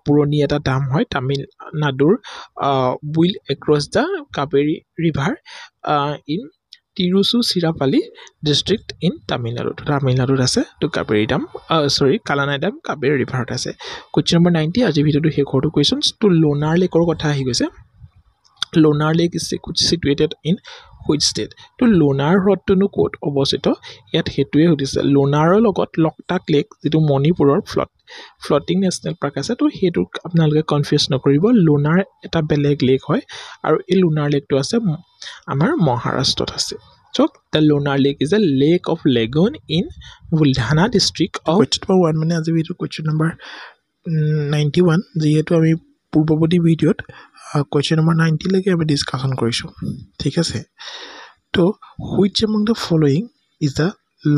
S1: পুৰণি এটা ডাম হয় তামিলনাডুৰ will across the Kaveri river in Tiruchirappalli district in Tamil Nadu তামিলনাডুত আছে তো কাবেৰী ডাম চৰি কালানাই ডাম কাবেৰী ৰিভাৰত আছে। কুৱেশ্যন নম্বৰ নাইণ্টি আজিৰ ভিডিঅ'টো শেষৰটো কুৱেশ্যন তো লোনাৰ লেকৰ কথা আহি গৈছে। Lonar lake is situated in which state তো লোনাৰ হ্ৰদটোনো ক'ত অৱস্থিত? ইয়াত সেইটোৱে সুধিছে। লোনাৰৰ লগত লকটাক লেক যিটো মণিপুৰৰ ফ্লট ফ্লটিং নেশ্যনেল পাৰ্ক আছে তো সেইটো আপোনালোকে কনফিউজ নকৰিব। লোনাৰ এটা বেলেগ লেক হয় আৰু এই লোনাৰ লেকটো আছে আমাৰ মহাৰাষ্ট্ৰত আছে। So' the Lonar lake is a lake of lagoon in Buldhana district of question number one মানে আজি এইটো কুৱেশ্যন নম্বৰ নাইণ্টি ওৱান যিহেতু আমি পূৰ্বৱৰ্তী ভিডিঅ'ত কুৱেশ্যন নম্বৰ নাইণ্টিলৈকে আমি ডিছকাশ্যন কৰিছোঁ। ঠিক আছে? তো which among the following is the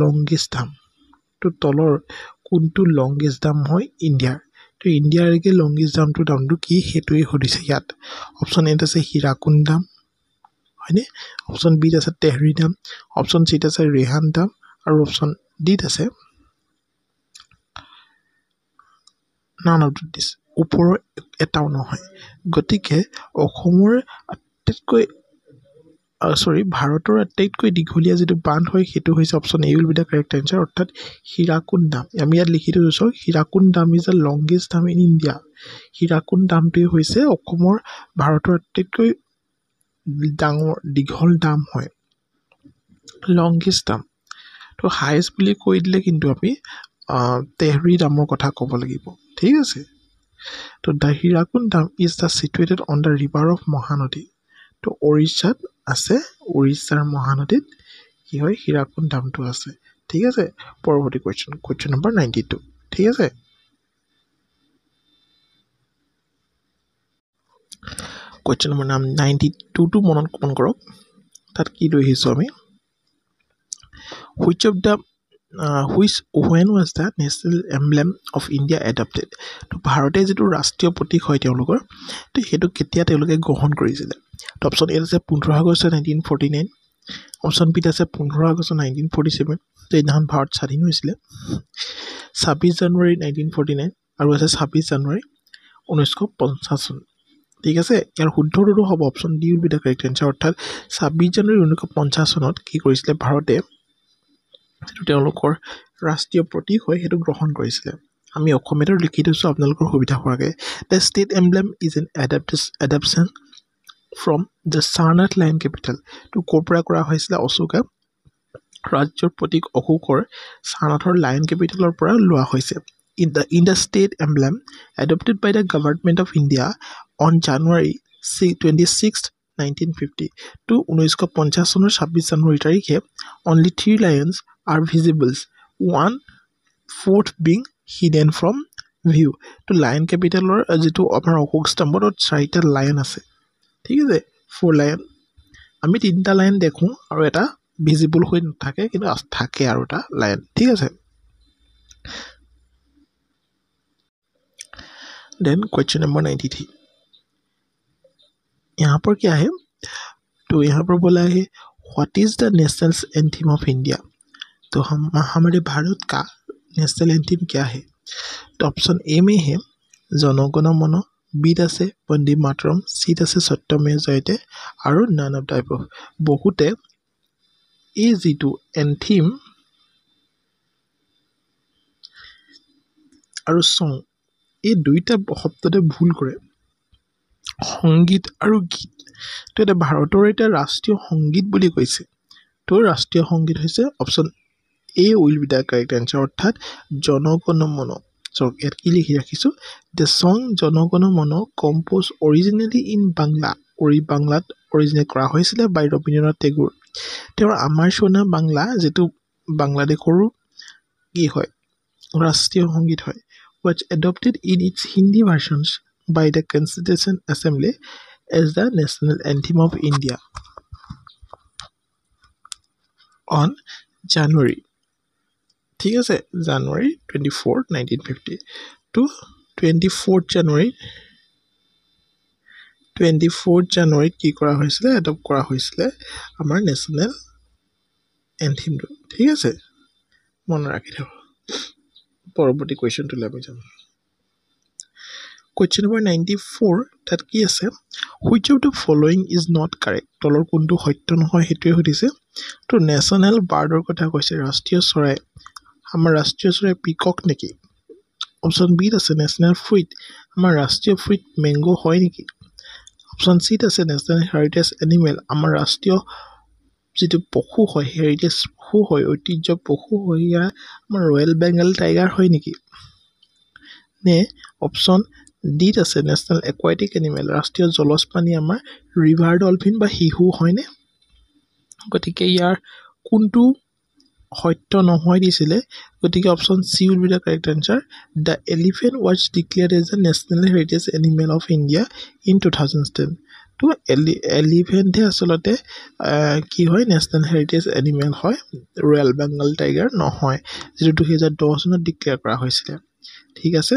S1: longest dam তো তলৰ কোনটো লংগেষ্ট ডাম হয়? ইণ্ডিয়াৰ। তো ইণ্ডিয়াৰলৈকে লংগেষ্ট ডামটোৰ দামটো কি? সেইটোৱে সুধিছে ইয়াত। অপশ্যন এত আছে হীৰাকুণ্ড ডাম হয়নে? অপশ্যন বিত আছে টেহৰী ডাম অপশ্যন চিত আছে ৰেহান ডাম আৰু অপশ্যন ডিত আছে নান অফ দিছ ওপৰৰ এটাও নহয়। গতিকে অসমৰ আটাইতকৈ চৰি ভাৰতৰ আটাইতকৈ দীঘলীয়া যিটো বান্ধ হয় সেইটো হৈছে option A will be the correct answer অৰ্থাৎ হীৰাকুণ্ড ডাম আমি ইয়াত লিখি থৈ গৈছোঁ Hirakud dam is the longest dam in India Hirakud ডামটোৱে হৈছে অসমৰ ভাৰতৰ আটাইতকৈ ডাঙৰ দীঘল ডাম হয়। লংগেষ্ট ডাম তো হায়েষ্ট বুলি কৈ দিলে কিন্তু আমি তেহৰী ডামৰ কথা ক'ব লাগিব। ঠিক আছে? তো the Hirakud dam is the situated on the river of Mahanadi তো উৰিষ্যাত আছে উৰিষ্যাৰ মহানদীত। কি হয় হীৰাকুণ্ড ডামটো আছে? ঠিক আছে পৰৱৰ্তী question question number ninety two ঠিক আছে? কুৱেশ্যন নম্বৰ নাম নাইণ্টি টুটো মনত মন কৰক? তাত কি লৈ আহিছোঁ আমি? Which of the which when was the national emblem of India adopted তো ভাৰতে যিটো ৰাষ্ট্ৰীয় প্ৰতীক হয় তেওঁলোকৰ তো সেইটো কেতিয়া তেওঁলোকে গ্ৰহণ কৰিছিলে? অপশ্যন এত আছে পোন্ধৰ August nineteen forty nine option বিত আছে পোন্ধৰ আগষ্ট নাইনটিন ফৰ্টি ছেভেন সেইদিনাখন ভাৰত স্বাধীন হৈছিলে ছাব্বিছ জানুৱাৰী নাইনটিন ফৰ্টি নাইন আৰু আছে ছাব্বিছ জানুৱাৰী ঊনৈছশ পঞ্চাছ চন। ঠিক আছে? ইয়াৰ শুদ্ধটোতো হ'ব option D will be the correct answer অৰ্থাৎ ছাব্বিছ জানুৱাৰী ঊনৈছশ পঞ্চাছ চনত কি কৰিছিলে ভাৰতে? সেইটো তেওঁলোকৰ ৰাষ্ট্ৰীয় প্ৰতীক হয় সেইটো গ্ৰহণ কৰিছিলে। আমি অসমীয়াতো লিখি থৈছোঁ আপোনালোকৰ সুবিধা হোৱাকৈ। The state emblem is an adapts adaptation from the Sarnath lion capital তো ক'ৰ পৰা কৰা হৈছিলে অশোকা? ৰাজ্যৰ প্ৰতীক অশোকৰ চাৰনাথৰ লায়ন কেপিটেলৰ পৰা লোৱা হৈছে। In the in the state emblem adopted by the government of India on January C twenty six nineteen fifty two ঊনৈছশ পঞ্চাছ চনৰ ছাব্বিছ জানুৱাৰী তাৰিখে only three lions are visible, one fourth being hidden from view তো lion কেপিটেলৰ যিটো আমাৰ অশোক স্তম্ভত চাৰিটা লায়ন আছে। ঠিক আছে ফ'ৰ লায়ন আমি তিনিটা লাইন দেখোঁ আৰু এটা ভিজিবল হৈ নাথাকে কিন্তু থাকে আৰু এটা লাইন ঠিক আছে then question number ninety three यहाँ पर क्या है तो यहाँ पर बोला है what is the national anthem of India तो हम हमारे भारत का नेशनल एंथीम क्या है तो ऑप्शन ए में है जनगण मन বিত আছে বন্দী মাতৰম চিট আছে সত্যমে জয়তে আৰু নান অফ টাইপ অফ বহুতে এই যিটো এনথিম আৰু চং এই দুইটা শব্দতে ভুল কৰে। সংগীত আৰু গীত। তো এতিয়া ভাৰতৰ এতিয়া ৰাষ্ট্ৰীয় সংগীত বুলি কৈছে। তো ৰাষ্ট্ৰীয় সংগীত হৈছে option A will be the correct answer অৰ্থাৎ জনগণ মন চাওক ইয়াত কি লিখি ৰাখিছোঁ? দ্য চং জনগণ Mana compose originally in Bangla কৰি বাংলাত অৰিজিনেট কৰা হৈছিলে বাই ৰবীন্দ্ৰনাথ টেগুৰ তেওঁৰ আমাৰ চোনা বাংলা যিটো বাংলাদেশৰো কি হয়? ৰাষ্ট্ৰীয় সংগীত হয়। Was adopted in its Hindi versions by the Constitution Assembly as the national anthem of India on January ঠিক আছে January twenty four nineteen fifty two twenty fourth January twenty fourth জানুৱাৰীত কি কৰা হৈছিলে? এডপ্ট কৰা হৈছিলে আমাৰ নেশ্যনেল এন্থিমটো ঠিক আছে? মনত ৰাখি থ'ব পৰৱৰ্তী কুৱেশ্যনটোলৈ আমি যাম। কুৱেশ্যন নম্বৰ নাইণ্টি ফ'ৰ তাত কি আছে? Which of the following is not correct তলৰ কোনটো সত্য নহয় সেইটোৱে সুধিছে। তো নেশ্যনেল বাৰ্ডৰ কথা কৈছে ৰাষ্ট্ৰীয় চৰাই। আমাৰ ৰাষ্ট্ৰীয় চৰাই পিকক নেকি? অপশ্যন বিত আছে নেশ্যনেল ফ্ৰুইট আমাৰ ৰাষ্ট্ৰীয় ফ্ৰুইট মেংগ' হয় নেকি? অপশ্যন চিত আছে নেশ্যনেল হেৰিটেজ এনিমেল আমাৰ ৰাষ্ট্ৰীয় যিটো পশু হয় হেৰিটেজ পশু হয় ঐতিহ্য পশু হয় ইয়াৰ আমাৰ ৰয়েল বেংগল টাইগাৰ হয় নেকি? নে অপশ্যন ডিত আছে নেশ্যনেল একুৱাটিক এনিমেল ৰাষ্ট্ৰীয় জলজপ্ৰাণী আমাৰ ৰিভাৰ ডলফিন বা শিশু হয়নে? গতিকে ইয়াৰ কোনটো সত্য নহয় দিছিলে। গতিকে option C will be the correct answer the elephant was declared as the national heritage animal of India in two thousand ten তো এলি এলিফেণ্টহে আচলতে কি হয়? নেশ্যনেল হেৰিটেজ এনিমেল হয়। ৰয়েল বেংগল টাইগাৰ নহয় যিটো দুহেজাৰ দহ চনত ডিক্লেয়াৰ কৰা হৈছিলে। ঠিক আছে?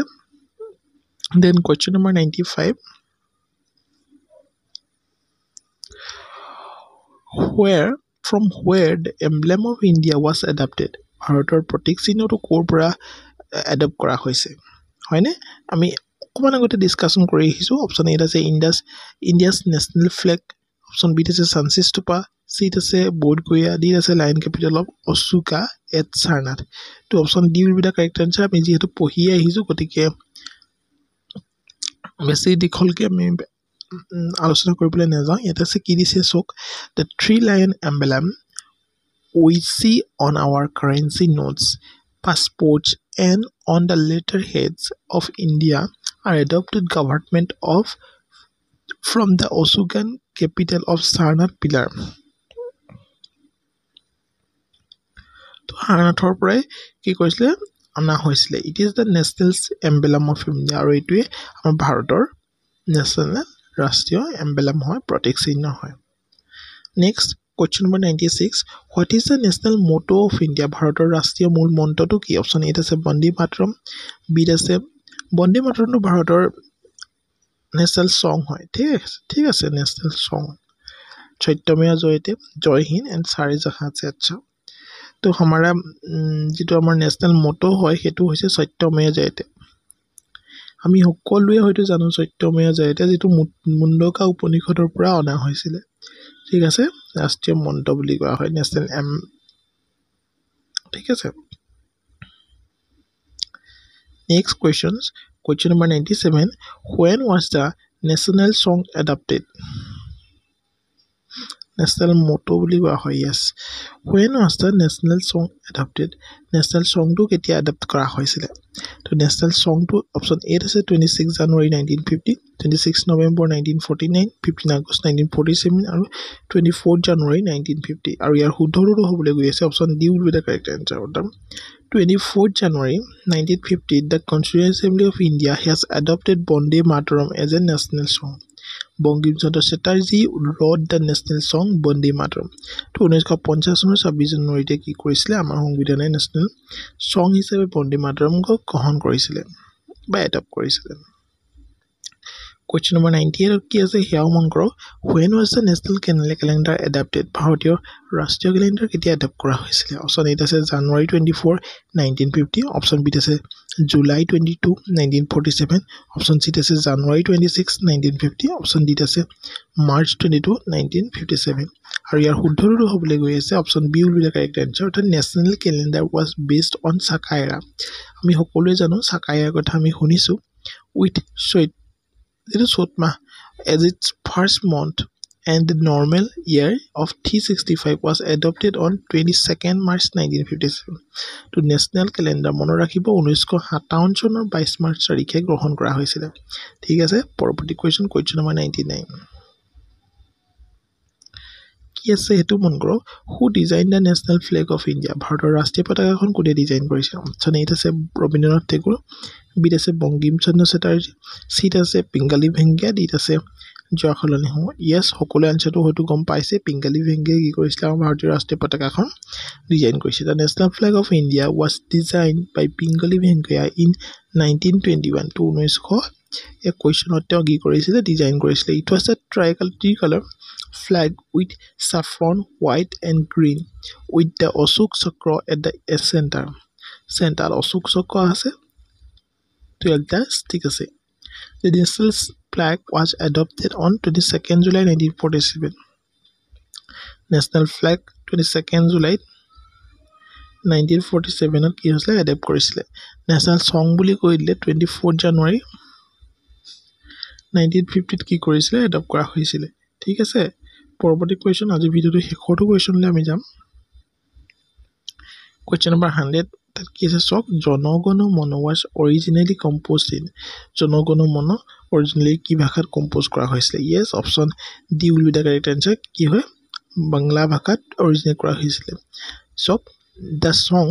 S1: Then question number ninety five where from where the emblem of India was adopted ভাৰতৰ প্ৰতীক চিহ্নটো ক'ৰ পৰা এডপ্ট কৰা হৈছে? হয়নে? আমি অকণমান আগতে ডিছকাশ্যন কৰি আহিছোঁ। অপশ্যন এত আছে Indus India's national flag option বিত আছে চানচিষ্টুপা চিত আছে ব'ধগয়া ডিত আছে lion capital of Ashoka at Sarnath তো option D the correct answer আমি যিহেতু পঢ়িয়ে আহিছোঁ গতিকে বেছি দীঘলকৈ আমি আলোচনা কৰিবলৈ নাযাওঁ। ইয়াত আছে কি দিছে চাওক the three lion emblem we see on our currency notes passports and on the letter heads of India are adopted government of from the Osugan capital of Sarnath pillar. তো সাৰনাথৰ পৰাই কি কৰিছিলে? অনা হৈছিলে। It is the national emblem of India আৰু এইটোৱে আমাৰ ভাৰতৰ নেশ্যনেল ৰাষ্ট্ৰীয় এম্বেলাম হয় প্ৰতীক চিহ্ন হয়। Next question number ninety six what is the national motto of India ভাৰতৰ ৰাষ্ট্ৰীয় মূল মন্ত্ৰটো কি? অপশ্যন এত আছে বন্দী মাতৰম বিত আছে বন্দে মাতৰমটো ভাৰতৰ নেশ্যনেল ছং হয়। ঠিক আছে ঠিক আছে national song Satyameva Jayate Jai Hind and Saare Jahan Achha. তো আমাৰ যিটো আমাৰ নেশ্যনেল মটো হয় সেইটো হৈছে সত্যমেয়া জয়তে। আমি সকলোৱে হয়তো জানো সত্যমেয়া জয়তে যিটো মুণ্ডকা উপনিষদৰ পৰা অনা হৈছিলে ঠিক আছে ৰাষ্ট্ৰীয় মন্ত্ৰ বুলি কোৱা হয় নেশ্যনেল এম ঠিক আছে Next questions. Question number 97. When was the national song adopted? National motto বুলি কোৱা হয় yes when was the national song adopted national চংটো কেতিয়া এডাপ্ট কৰা হৈছিলে? তো নেশ্যনেল চংটো অপশ্যন এইট আছে twenty six January nineteen fifty twenty six November nineteen forty nine fifteen August nineteen forty seven আৰু twenty fourth January nineteen fifty আৰু ইয়াৰ শুদ্ধটোতো হ'বলৈ গৈ আছে option D will be the correct answer অৰ্থাৎ twenty fourth January nineteen ফিফটিত the constituent assembly of India has adopted Vande Mataram as a national song Bankim Chandra Chatterjee wrote the national song Vande Mataram তো ঊনৈছশ পঞ্চাছ চনৰ ছাব্বিছ জানুৱাৰীতে কি কৰিছিলে? আমাৰ সংবিধানে নেশ্যনেল ছং হিচাপে বন্দে মাতৰমক গ্ৰহণ কৰিছিলে বা এডপ্ট কৰিছিলে। কুৱেশ্যন নম্বৰ নাইণ্টি এইটত কি আছে? সেয়াও মন কৰক। When was the national calendar adopted ভাৰতীয় ৰাষ্ট্ৰীয় কেলেণ্ডাৰ কেতিয়া এডপ্ট কৰা হৈছিলে? অপশ্যন এত আছে January twenty four nineteen fifty option বিত আছে July twenty two nineteen forty seven option চিত আছে January twenty six nineteen fifty option ডিত আছে March twenty two nineteen fifty seven আৰু ইয়াৰ শুদ্ধটো হ'বলৈ গৈ আছে option B will be the correct answer অৰ্থাৎ national calendar was based on Saka era আমি সকলোৱে জানো চাকাইৰাৰ কথা আমি শুনিছোঁ উইথ চৈত যিটো চ'ত মাহ as its first month second March nineteen fifty seven ত' নেশ্যনেল কেলেণ্ডাৰ মনত ৰাখিব ঊনৈছশ সাতাৱন্ন চনৰ বাইছ মাৰ্চ তাৰিখে গ্ৰহণ কৰা হৈছিলে। ঠিক আছে পৰৱৰ্তী question question number ninety nine কি আছে সেইটো মন কৰক। Who design the national flag of India ভাৰতৰ ৰাষ্ট্ৰীয় পতাকাখন কোনে ডিজাইন কৰিছে? অপশ্যন এইট আছে ৰবীন্দ্ৰনাথ টেগুৰ বিত আছে বংকিম চন্দ্ৰ চেটাৰ্জী চিত আছে পিংগালী ভেংকীয়া ডিত আছে জৱাহৰলাল নেহৰু য়েছ সকলোৱে আনচাৰটো হয়তো গম পাইছে। পিংগালী ভেংকীয়াই কি কৰিছিলে? আমাৰ ভাৰতীয় ৰাষ্ট্ৰীয় পতাকাখন ডিজাইন কৰিছে। The national flag of India was design by Pingali Venkayya in nineteen twenty one to ঊনৈছশ একৈছ চনত তেওঁ কি কৰিছিলে? ডিজাইন কৰিছিলে। It was a tricolour three colour flag with saffron white and green with the Ashoka Chakra at the centre চেণ্টাৰত অশোক চক্ৰ আছে টুৱেলভটা ষ্টিক আছে। ছেকেণ্ড জুলাইত নাইনটিন ফৰ্টি ছেভেনত কি হৈছিলে? এডপ্ট কৰিছিলে। নেশ্যনেল ছং বুলি কৈ দিলে টুৱেণ্টি ফ'ৰ্থ জানুৱাৰী নাইনটিন ফিফটিত কি কৰিছিলে? এডপ্ট কৰা হৈছিলে। ঠিক আছে? পৰৱৰ্তী কুৱেশ্যন আজি ভিডিঅ'টো শেষৰটো কুৱেশ্যনলৈ আমি যাম। কুৱেশ্যন নম্বৰ হাণ্ড্ৰেড তাত কি আছে চাওক Jana Gana Mana was originally composed in Jana Gana Mana originally কি ভাষাত কম্প'জ কৰা হৈছিলে? Yes option D will be the correct answer কি হয়? বাংলা ভাষাত অৰিজিনেট কৰা হৈছিলে। চাওক the song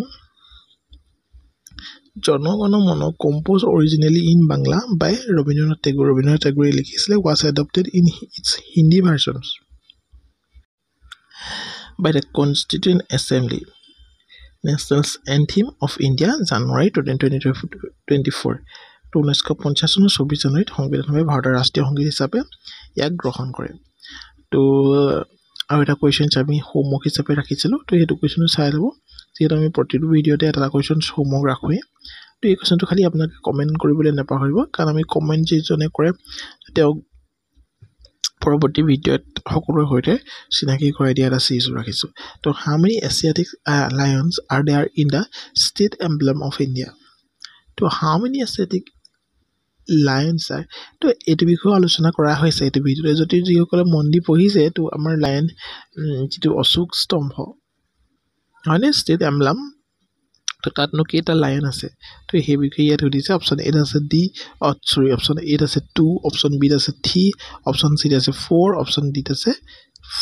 S1: Jana Gana Mana composed originally in Bangla by Rabindranath Tagore. Rabindranath টেগুৰে লিখিছিলে was adopted in its Hindi versions by the constituent assembly national anthem of India January twenty twenty four তো ঊনৈছশ পঞ্চাছ চনৰ চৌবিছ জানুৱাৰীত সংবিধানসভাই ভাৰতৰ ৰাষ্ট্ৰীয় সংগীত হিচাপে ইয়াক গ্ৰহণ কৰে। তো আৰু এটা কুৱেশ্যনছ আমি হোমৱৰ্ক হিচাপে ৰাখিছিলোঁ তো সেইটো কুৱেশ্যনো চাই ল'ব। যিহেতু আমি প্ৰতিটো ভিডিঅ'তে এটা কুৱেশ্যনছ হোমৱৰ্ক ৰাখোঁৱেই। তো এই কুৱেশ্যনটো খালি আপোনালোকে কমেণ্ট কৰিবলৈ নাপাহৰিব কাৰণ আমি কমেণ্ট যিজনে কৰে তেওঁক পৰৱৰ্তী ভিডিঅ'ত সকলোৰে সৈতে চিনাকি কৰাই দিয়া এটা চিৰিজো ৰাখিছোঁ। তো how many Asiatic lions are they are in the state emblem of India তো how many Asiatic lions are তো এইটো বিষয়েও আলোচনা কৰা হৈছে। এইটো ভিডিঅ'তে যদি যিসকলে মন দি পঢ়িছে তো আমাৰ লায়ন যিটো অশোক স্তম্ভ হয়নে? ষ্টেট এম্বলাম তো তাতনো কেইটা লায়ন আছে? তো সেই বিষয়ে ইয়াত সুধিছে অপশ্যন এত আছে ডি অ' চৰি অপশ্যন এত আছে টু অপশ্যন বিত আছে থ্ৰী অপশ্যন চিত আছে ফ'ৰ অপশ্যন ডিত আছে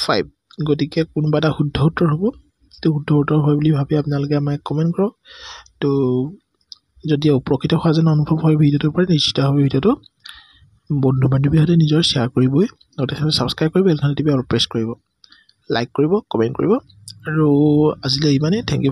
S1: ফাইভ গতিকে কোনোবা এটা শুদ্ধ উত্তৰ হ'ব। সেইটো শুদ্ধ উত্তৰ হয় বুলি ভাবি আপোনালোকে আমাক কমেণ্ট কৰক। তো যদি উপকৃত হোৱা যেন অনুভৱ হয় ভিডিঅ'টোৰ পৰা নিশ্চিতভাৱে ভিডিঅ'টো বন্ধু বান্ধৱীৰ সৈতে নিজৰ শ্বেয়াৰ কৰিবই। লগতে ছাবস্ক্ৰাইব কৰিব বেলখন টিপি অল প্ৰেছ কৰিব। লাইক কৰিব কমেণ্ট কৰিব। আৰু আজিলৈ ইমানেই। Thank U